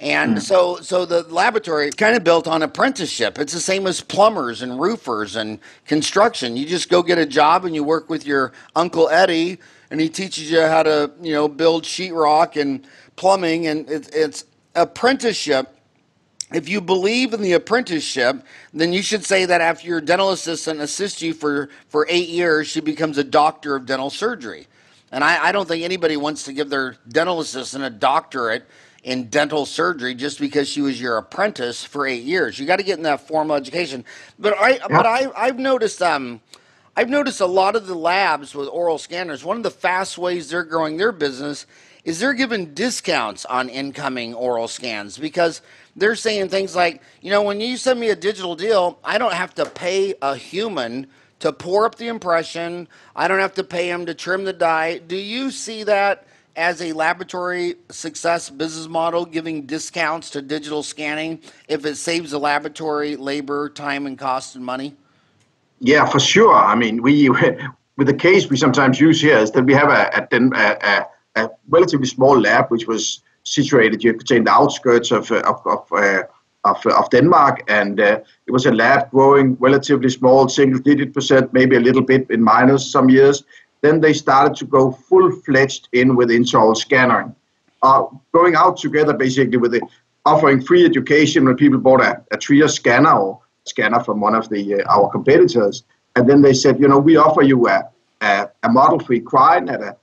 And mm. so, so the laboratory is kind of built on apprenticeship. It's the same as plumbers and roofers and construction. You just go get a job and you work with your uncle Eddie, and he teaches you how to, you know, build sheetrock and plumbing, and it's, it's apprenticeship. If you believe in the apprenticeship, then you should say that after your dental assistant assists you for, for eight years, she becomes a doctor of dental surgery. And I, I don't think anybody wants to give their dental assistant a doctorate in dental surgery just because she was your apprentice for eight years. You got to get in that formal education. But I, yeah. but I, I've noticed, um, I've noticed a lot of the labs with oral scanners. One of the fast ways they're growing their business is they're giving discounts on incoming oral scans because they're saying things like, you know, when you send me a digital deal, I don't have to pay a human to pour up the impression. I don't have to pay him to trim the die. Do you see that as a laboratory success business model, giving discounts to digital scanning if it saves the laboratory labor, time, and cost and money? Yeah, for sure. I mean, we (laughs) with the case we sometimes use here is that we have a, a, a a relatively small lab, which was situated, you could say, in the outskirts of, uh, of, of uh, of, of Denmark, and uh, it was a lab growing relatively small, single-digit percent, maybe a little bit in minus some years. Then they started to go full-fledged in with intraoral scanning, uh, going out together basically with the, offering free education when people bought a, a Trios scanner or scanner from one of the uh, our competitors, and then they said, you know, we offer you a, a, a model-free crown at a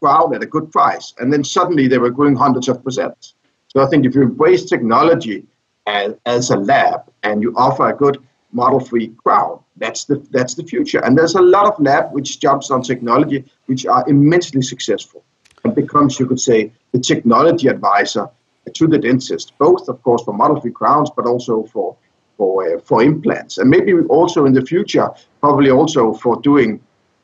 crown at a good price, and then suddenly they were growing hundreds of percent. So I think if you embrace technology as, as a lab and you offer a good model-free crown, that's the that's the future. And there's a lot of lab which jumps on technology which are immensely successful and becomes, you could say, the technology advisor to the dentist, both of course for model-free crowns, but also for for uh, for implants, and maybe also in the future, probably also for doing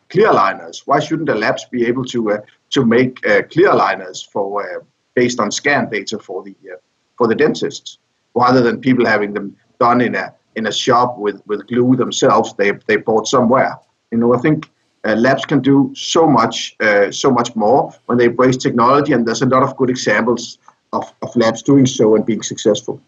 clear aligners. Why shouldn't the labs be able to uh, to make uh, clear aligners for uh, based on scan data for the uh, for the dentists? rather than people having them done in a in a shop with, with glue themselves they they bought somewhere. You know, I think uh, labs can do so much uh, so much more when they embrace technology, and there's a lot of good examples of, of labs doing so and being successful.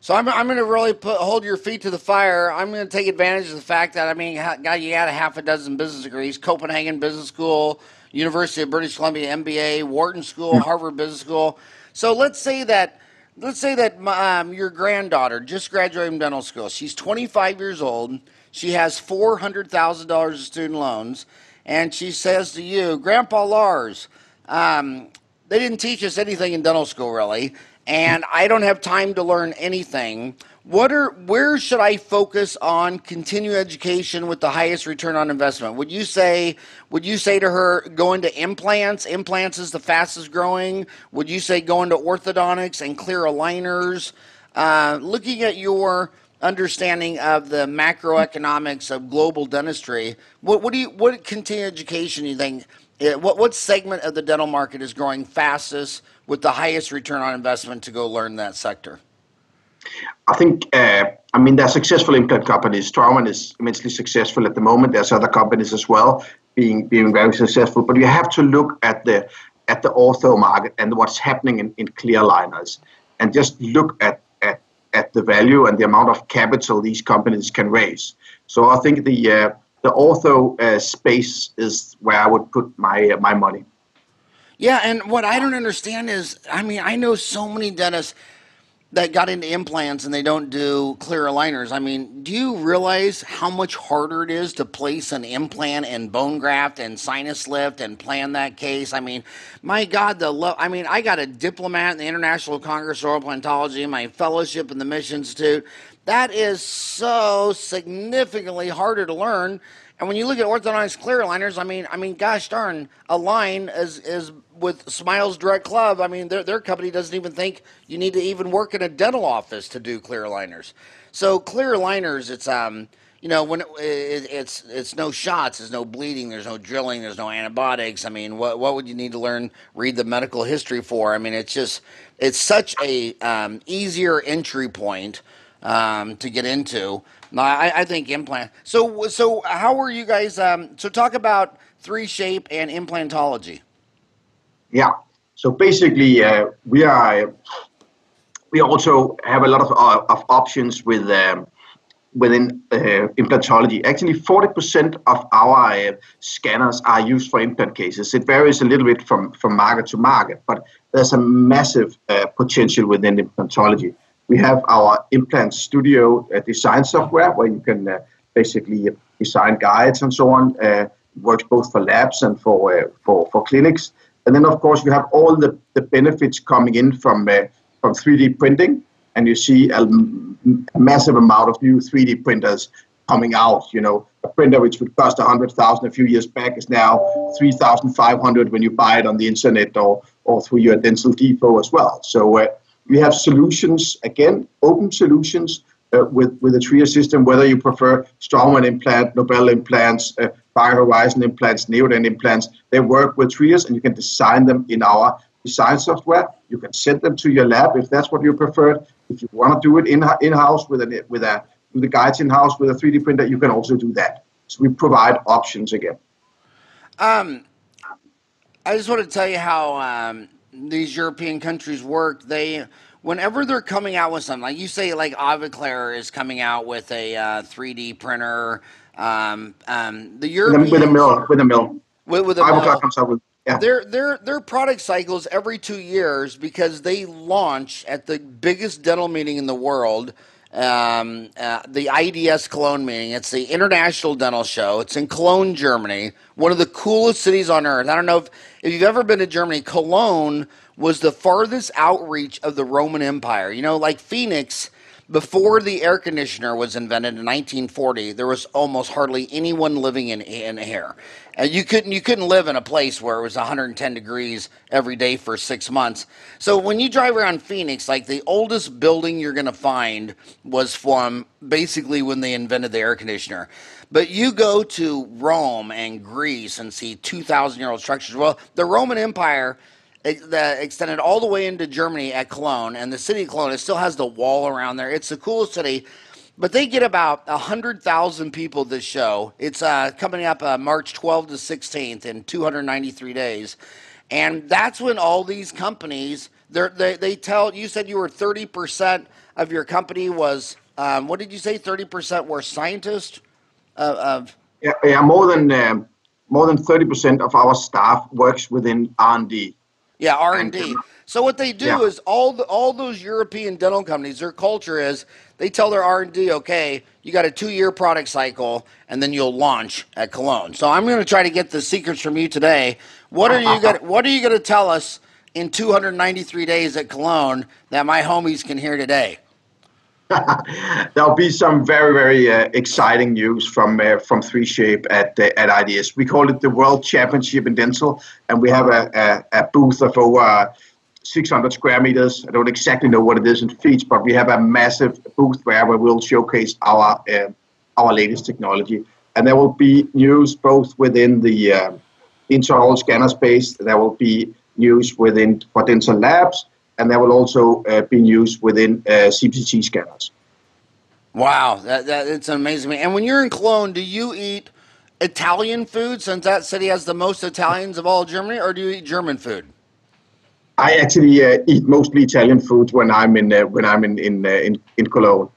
So I'm, I'm going to really put, hold your feet to the fire. I'm going to take advantage of the fact that I mean, God, you had a half a dozen business degrees: Copenhagen Business School, University of British Columbia MBA, Wharton School, Harvard Business School. So let's say that let's say that um, your granddaughter just graduated from dental school. She's 25 years old. She has $400,000 of student loans. And she says to you, Grandpa Lars, um, they didn't teach us anything in dental school, really. And I don't have time to learn anything what are where should I focus on continuing education with the highest return on investment? Would you say would you say to her go into implants? Implants is the fastest growing. Would you say go into orthodontics and clear aligners? Uh, looking at your understanding of the macroeconomics of global dentistry, what, what do you what continuing education do you think? Eh, what what segment of the dental market is growing fastest with the highest return on investment to go learn that sector? I think, uh, I mean, there are successful implant companies. Straumann is immensely successful at the moment. There's other companies as well being being very successful. But you have to look at the at the ortho market and what's happening in, in clear aligners, and just look at, at at the value and the amount of capital these companies can raise. So I think the uh, the ortho uh, space is where I would put my uh, my money. Yeah, and what I don't understand is, I mean, I know so many dentists that got into implants and they don't do clear aligners. I mean, do you realize how much harder it is to place an implant and bone graft and sinus lift and plan that case? I mean, my God, the lo- I mean, I got a diplomat in the International Congress of Oral Implantology, my fellowship in the Misch Institute. That is so significantly harder to learn and when you look at orthodontics clear aligners, I mean, I mean, gosh darn, Align is is with Smiles Direct Club. I mean, their their company doesn't even think you need to even work in a dental office to do clear aligners. So clear aligners, it's um, you know, when it, it, it's it's no shots, there's no bleeding, there's no drilling, there's no antibiotics. I mean, what what would you need to learn? Read the medical history for? I mean, it's just it's such a um, easier entry point um, to get into. I, I, think implant. So, so how are you guys? Um, so, talk about 3Shape and implantology. Yeah. So basically, uh, we are we also have a lot of, uh, of options with um, within uh, implantology. Actually, 40% of our uh, scanners are used for implant cases. It varies a little bit from, from market to market, but there's a massive uh, potential within implantology. We have our Implant Studio uh, design software where you can uh, basically design guides and so on. Uh, works both for labs and for, uh, for, for clinics. And then, of course, you have all the, the benefits coming in from, from 3D printing. And you see a, a massive amount of new 3D printers coming out. You know, a printer which would cost 100,000 a few years back is now 3,500 when you buy it on the internet or, or through your dental depot as well. So uh, we have solutions, again, open solutions uh, with, with the Trios system, whether you prefer Straumann implant, Nobel implants, uh, Horizon implants, Neodent implants, they work with Trios and you can design them in our design software. You can send them to your lab if that's what you prefer. If you want to do it in, in-house with, a, with, a, with the guides in-house with a 3D printer, you can also do that. So we provide options again. Um, I just want to tell you how um, these European countries work. They, whenever they're coming out with something, like you say, like Ivoclar is coming out with a uh, 3D printer. Um, um, the Europeans with a mill, with a mill. with, with a mill, comes out with yeah. their their their product cycles every two years because they launch at the biggest dental meeting in the world. Um, uh, the IDS Cologne meeting. It's the International Dental Show. It's in Cologne, Germany, one of the coolest cities on earth. I don't know if, if you've ever been to Germany. Cologne was the farthest outreach of the Roman Empire. You know, like Phoenix, before the air conditioner was invented in 1940, there was almost hardly anyone living in, in here. And you couldn't you couldn't live in a place where it was 110 degrees every day for six months. So when you drive around Phoenix, like the oldest building you're going to find was from basically when they invented the air conditioner. But you go to Rome and Greece and see 2,000 year old structures. Well, the Roman Empire that extended all the way into Germany at Cologne, and the city of Cologne it still has the wall around there. It's the coolest city. But they get about 100,000 people this show. It's uh, coming up uh, March 12th to 16th in 293 days. And that's when all these companies, they, they tell, you said you were 30% of your company was, um, what did you say, 30% were scientists? Uh, of, Yeah, yeah, more than um, more than thirty percent of our staff works within R and D. Yeah, R and D. So what they do Yeah. is all the, all those European dental companies, their culture is they tell their R and D, okay, you got a two year product cycle, and then you'll launch at Cologne. So I'm going to try to get the secrets from you today. What are you going (laughs) What are you going to tell us in 293 days at Cologne that my homies can hear today? (laughs) There'll be some very very uh, exciting news from uh, from Three Shape at uh, at IDS. We call it the World Championship in Dental, and we have a, a, a booth of over 600 square meters. I don't exactly know what it is in feet, but we have a massive booth where we will showcase our uh, our latest technology, and there will be news both within the uh, intraoral scanner space. There will be news within for dental labs, and that will also uh, be used within uh, CBCT scanners. Wow, that, that it's amazing. And when you're in Cologne, do you eat Italian food since that city has the most Italians of all Germany, or do you eat German food? I actually uh, eat mostly Italian food when I'm in uh, when I'm in in uh, in, in Cologne.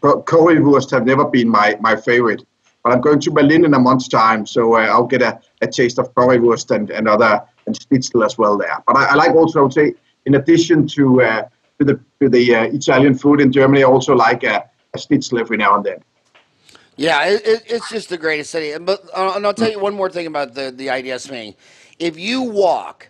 But currywurst have never been my, my favorite. But I'm going to Berlin in a month's time, so uh, I'll get a, a taste of currywurst and, and other and schnitzel as well there. But I, I like also I would say in addition to uh, to the to the uh, Italian food in Germany, I also like a, a schnitzel every now and then. Yeah, it, it, it's just the greatest city. But uh, and I'll tell you one more thing about the the IDS meeting. If you walk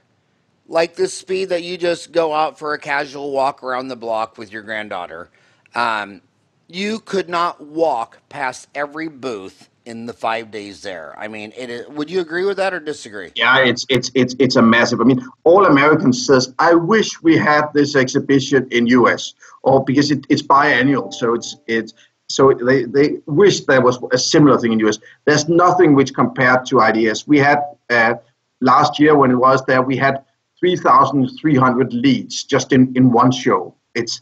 like the speed that you just go out for a casual walk around the block with your granddaughter, um, you could not walk past every booth in the five days there. I mean, it is, would you agree with that or disagree? Yeah, it's it's it's it's a massive. I mean, all Americans says, "I wish we had this exhibition in U.S." or because it, it's biannual, so it's it's so they they wish there was a similar thing in U.S. There's nothing which compared to IDS. We had uh, last year when it was there, we had 3,300 leads just in in one show. It's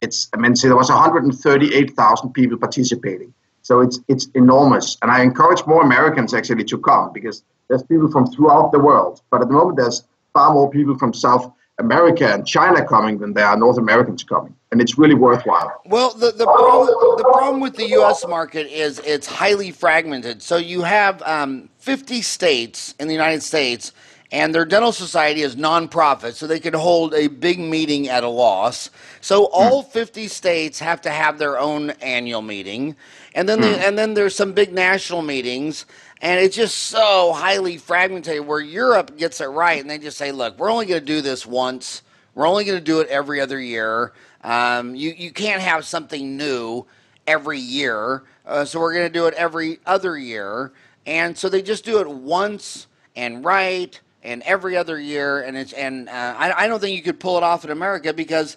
it's I mean, so there was 138,000 people participating. So it's it's enormous, and I encourage more Americans actually to come because there's people from throughout the world. But at the moment, there's far more people from South America and China coming than there are North Americans coming, and it's really worthwhile. Well, the, the, problem, the problem with the U.S. market is it's highly fragmented. So you have um, 50 states in the United States, and their dental society is nonprofit, so they can hold a big meeting at a loss. So all 50 states have to have their own annual meeting, and then the, and then there's some big national meetings. And it's just so highly fragmented where Europe gets it right and they just say, look, we're only going to do this once. We're only going to do it every other year. Um, you, you can't have something new every year. Uh, so we're going to do it every other year. And so they just do it once and right and every other year. And it's and uh, I, I don't think you could pull it off in America because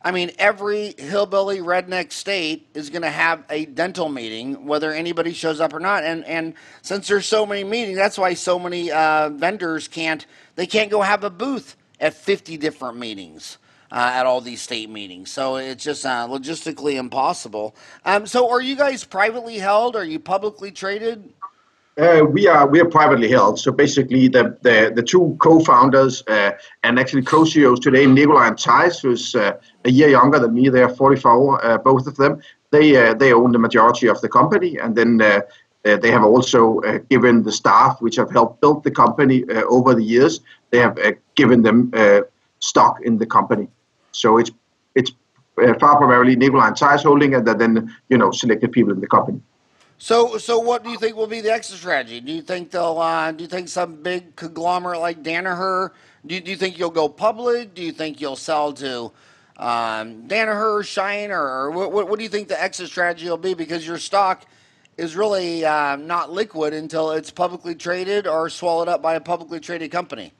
I mean, every hillbilly redneck state is going to have a dental meeting, whether anybody shows up or not. And and since there's so many meetings, that's why so many uh, vendors can't they can't go have a booth at 50 different meetings. Uh, at all these state meetings, so it's just uh, logistically impossible. Um, so, are you guys privately held? Are you publicly traded? Uh, we are we are privately held. So basically, the the, the two co-founders uh, and actually co-CEOs today, Nikolaj and Tais, who's uh, a year younger than me, they are 44, uh, both of them. They uh, they own the majority of the company, and then uh, they have also given the staff, which have helped build the company over the years, they have given them stock in the company. So it's it's far primarily Nikolaj and Tais holding, and then you know selected people in the company. So, so what do you think will be the exit strategy? Do you think they'll? Uh, do you think some big conglomerate like Danaher? Do you, do you think you'll go public? Do you think you'll sell to um, Danaher, Schein, or, what, what, what? do you think the exit strategy will be? Because your stock is really uh, not liquid until it's publicly traded or swallowed up by a publicly traded company.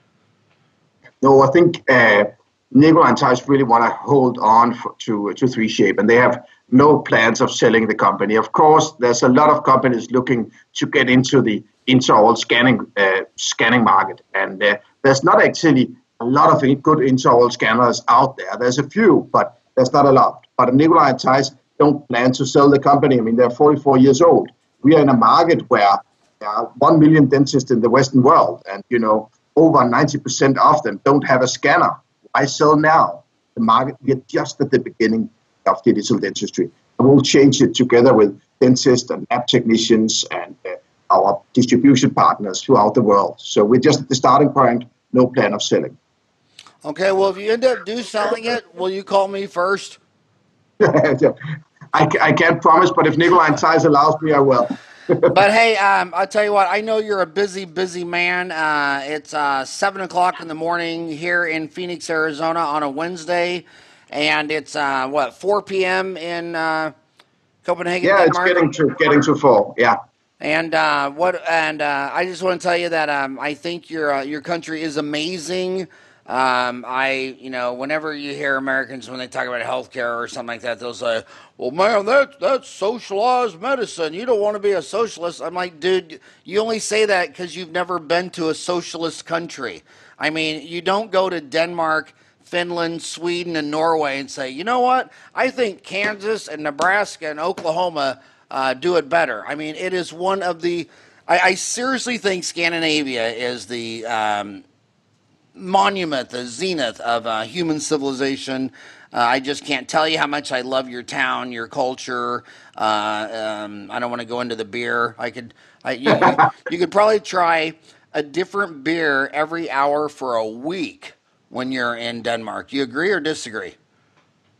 No, I think uh, and Tais really want to hold on for, to to 3Shape, and they have no plans of selling the company. Of course, there's a lot of companies looking to get into the intraoral scanning uh, scanning market, and uh, there's not actually a lot of good intraoral scanners out there. There's a few, but there's not a lot. But Nikolaj and Tais don't plan to sell the company. I mean, they're 44 years old. We are in a market where there are 1 million dentists in the Western world, and you know, over 90% of them don't have a scanner. Why sell now? The market, we're just at the beginning of digital dentistry. And we'll change it together with dentists and lab technicians and uh, our distribution partners throughout the world. So we're just at the starting point, no plan of selling. Okay, well, if you end up do selling it, will you call me first? (laughs) I, I can't promise, but if Nikolaj Tais allows me, I will. (laughs) but hey, um, I'll tell you what. I know you're a busy, busy man. Uh, it's uh, seven o'clock in the morning here in Phoenix, Arizona, on a Wednesday and it's uh, what 4 p.m. in uh, Copenhagen. Yeah, Denmark? it's getting to getting to fall. Yeah. And uh, what? And uh, I just want to tell you that um, I think your uh, your country is amazing. Um, I, you know, whenever you hear Americans when they talk about healthcare or something like that, they'll say, "Well, man, that's that's socialized medicine. You don't want to be a socialist." I'm like, dude, you only say that because you've never been to a socialist country. I mean, you don't go to Denmark Finland, Sweden, and Norway and say, you know what? I think Kansas and Nebraska and Oklahoma uh, do it better. I mean, it is one of the. I, I seriously think Scandinavia is the um, monument, the zenith of uh, human civilization. Uh, I just can't tell you how much I love your town, your culture. Uh, um, I don't want to go into the beer. I could, I, you, you, you could probably try a different beer every hour for a week when you're in Denmark. You agree or disagree?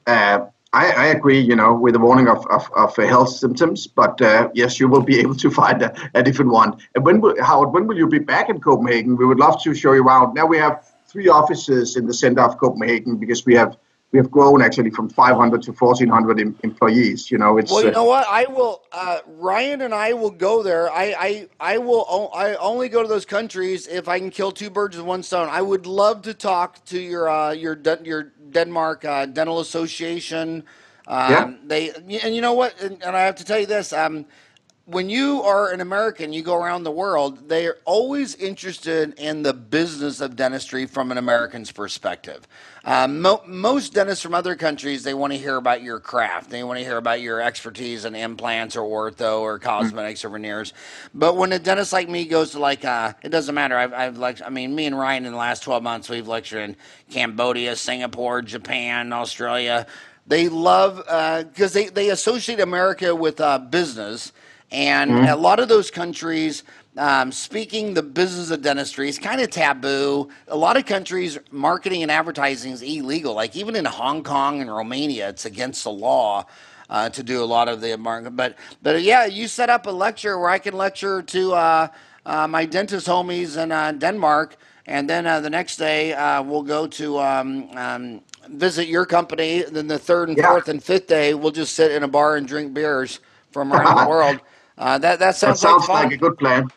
Uh, I, I, agree, you know, with the warning of, of, of health symptoms, but uh, yes, you will be (laughs) able to find a, a different one. And when will, Howard, when will you be back in Copenhagen? We would love to show you around. Now we have three offices in the center of Copenhagen because we have we have grown actually from 500 to 1400 em- employees you know it's well you uh, know what? I will uh, ryan and i will go there. I i, I will o- I only go to those countries if i can kill two birds with one stone. I would love to talk to your uh, your De- your denmark uh, dental association. Um, yeah. they and you know what? And, and, i have to tell you this um, when you are an American, you go around the world, they are always interested in the business of dentistry from an American's perspective. Um, mo- most dentists from other countries, they want to hear about your craft. They want to hear about your expertise in implants or ortho or cosmetics mm-hmm. or veneers. But when a dentist like me goes to like, uh, it doesn't matter. I've, I've lect- I mean, me and Ryan in the last 12 months, we've lectured in Cambodia, Singapore, Japan, Australia. They love, because uh, they, they associate America with uh, business – and mm-hmm. a lot of those countries, um, speaking the business of dentistry is kind of taboo. A lot of countries, marketing and advertising is illegal. Like even in Hong Kong and Romania, it's against the law. Uh, to do a lot of the market, but but yeah, you set up a lecture where I can lecture to uh, uh, my dentist homies in uh, Denmark, and then uh, the next day uh, we'll go to um, um, visit your company. Then the third and yeah. fourth and fifth day we'll just sit in a bar and drink beers from around the (laughs) world. Uh, that that sounds, that sounds like, like, a good plan.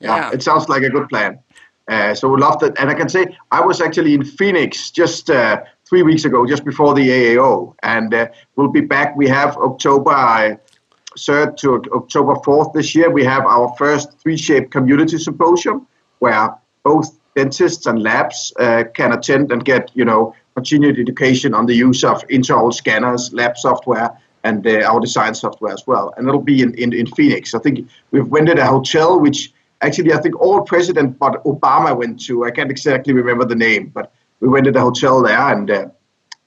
Yeah. yeah. it sounds like a good plan. Uh, so we love that, and I can say I was actually in Phoenix just uh, three weeks ago, just before the AAO, and uh, we'll be back. We have October third to October fourth this year. We have our first 3Shape community symposium, where both dentists and labs uh, can attend and get you know continued education on the use of intraoral scanners, lab software, and uh, our design software as well. And it'll be in, in, in Phoenix. I think we've rented a hotel which actually, I think all president but Obama went to. I can't exactly remember the name, but we went to the hotel there, and uh,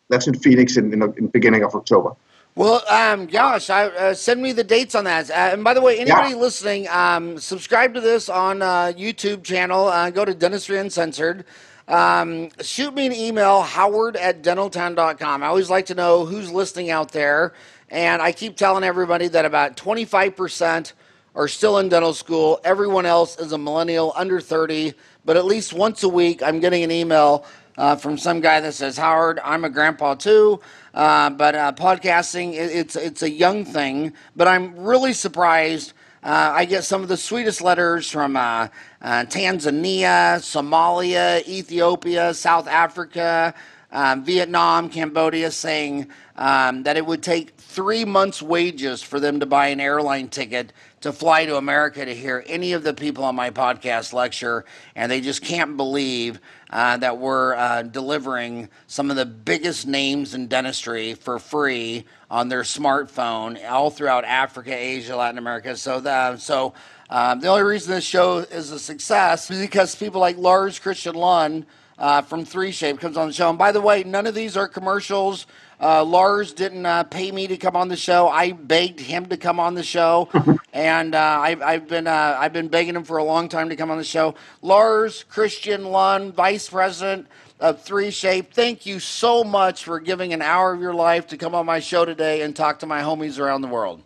that's in Phoenix in, in the beginning of October. Well, um, gosh, I, uh, send me the dates on that. Uh, and by the way, anybody yeah. listening, um, subscribe to this on uh, YouTube channel. Uh, go to Dentistry Uncensored. Um, shoot me an email, howard at dentaltown.com. I always like to know who's listening out there. And I keep telling everybody that about 25% are still in dental school. Everyone else is a millennial under 30. But at least once a week, I'm getting an email uh, from some guy that says, Howard, I'm a grandpa too. Uh, but uh, podcasting, it, it's it's a young thing. But I'm really surprised. Uh, I get some of the sweetest letters from uh, uh, Tanzania, Somalia, Ethiopia, South Africa, um, Vietnam, Cambodia, saying um, that it would take three months' wages for them to buy an airline ticket to fly to America to hear any of the people on my podcast lecture, and they just can't believe uh, that we're uh, delivering some of the biggest names in dentistry for free on their smartphone all throughout Africa, Asia, Latin America. So, the, so uh, the only reason this show is a success is because people like Lars Christian Lund uh, from 3Shape comes on the show. And by the way, none of these are commercials. Uh, Lars didn't uh, pay me to come on the show. I begged him to come on the show, (laughs) and uh, I've, I've, been uh, I've been begging him for a long time to come on the show. Lars Christian Lund, Vice President of 3Shape, thank you so much for giving an hour of your life to come on my show today and talk to my homies around the world.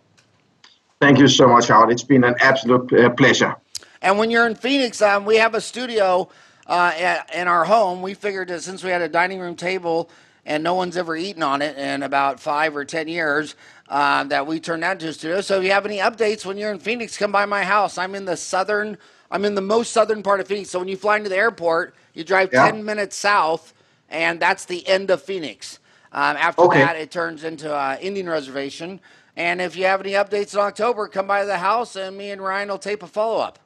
Thank you so much, Howard. It's been an absolute uh, pleasure. And when you're in Phoenix, um, we have a studio uh, at, in our home. We figured that since we had a dining room table and no one's ever eaten on it in about five or ten years. Uh, that we turned that into a studio. So if you have any updates when you're in Phoenix, come by my house. I'm in the southern, I'm in the most southern part of Phoenix. So when you fly into the airport, you drive yeah. ten minutes south, and that's the end of Phoenix. Um, after okay. that, it turns into uh, Indian reservation. And if you have any updates in October, come by the house, and me and Ryan will tape a follow up.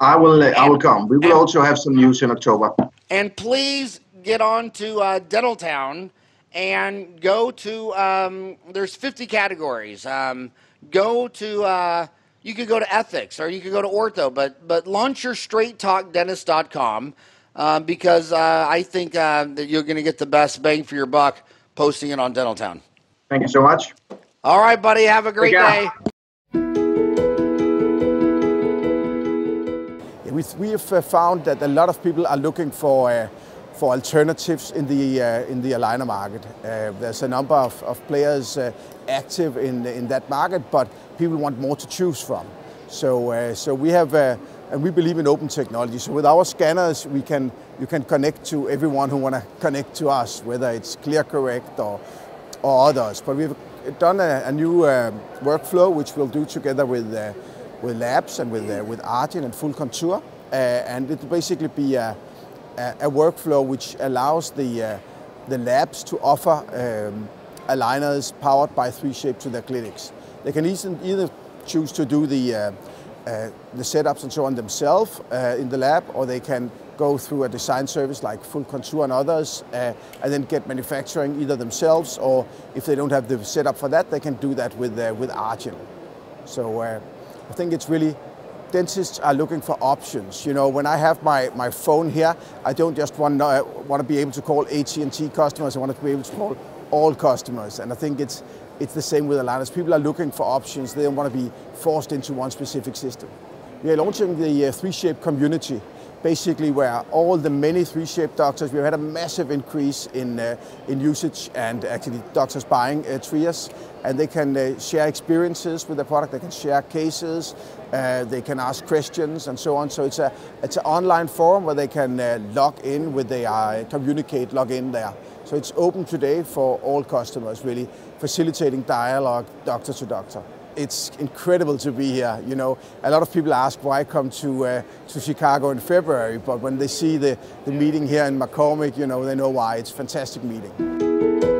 I will. And, I will come. We will and, also have some news in October. And please get on to uh, Dentaltown and go to, um, there's 50 categories. Um, go to, uh, you could go to ethics or you could go to ortho, but, but launch your straighttalkdentist.com uh, because uh, I think uh, that you're going to get the best bang for your buck posting it on Dentaltown. Thank you so much. All right, buddy. Have a great day. We, we have uh, found that a lot of people are looking for uh, for alternatives in the uh, in the aligner market. Uh, there's a number of, of players uh, active in in that market, but people want more to choose from. So uh, so we have and we believe in open technology. So with our scanners, we can you can connect to everyone who want to connect to us, whether it's ClearCorrect or or others. But we've done a, a new workflow which we'll do together with with labs and with with Argen and Full Contour, and it'll basically be a a, workflow which allows the, uh, the labs to offer um, aligners powered by 3Shape to their clinics. They can either choose to do the, uh, uh, the setups and so on themselves uh, in the lab, or they can go through a design service like Full Contour and others, uh, and then get manufacturing either themselves, or if they don't have the setup for that, they can do that with, uh, with Argen. So I think it's really dentists are looking for options. You know, when I have my, my phone here, I don't just want uh, want to be able to call AT&T customers. I want to be able to call all customers. And I think it's, it's the same with Aligners. People are looking for options. They don't want to be forced into one specific system. We are launching the uh, 3Shape community basically where all the many 3Shape doctors, we've had a massive increase in, uh, in usage and actually doctors buying uh, Trios and they can uh, share experiences with the product, they can share cases, uh, they can ask questions and so on. So it's, a, it's an online forum where they can uh, log in with their, uh, communicate, log in there. So it's open today for all customers really, facilitating dialogue doctor to doctor it's incredible to be here. You know, a lot of people ask why I come to uh, to Chicago in February, but when they see the, the meeting here in McCormick, you know, they know why. It's a fantastic meeting.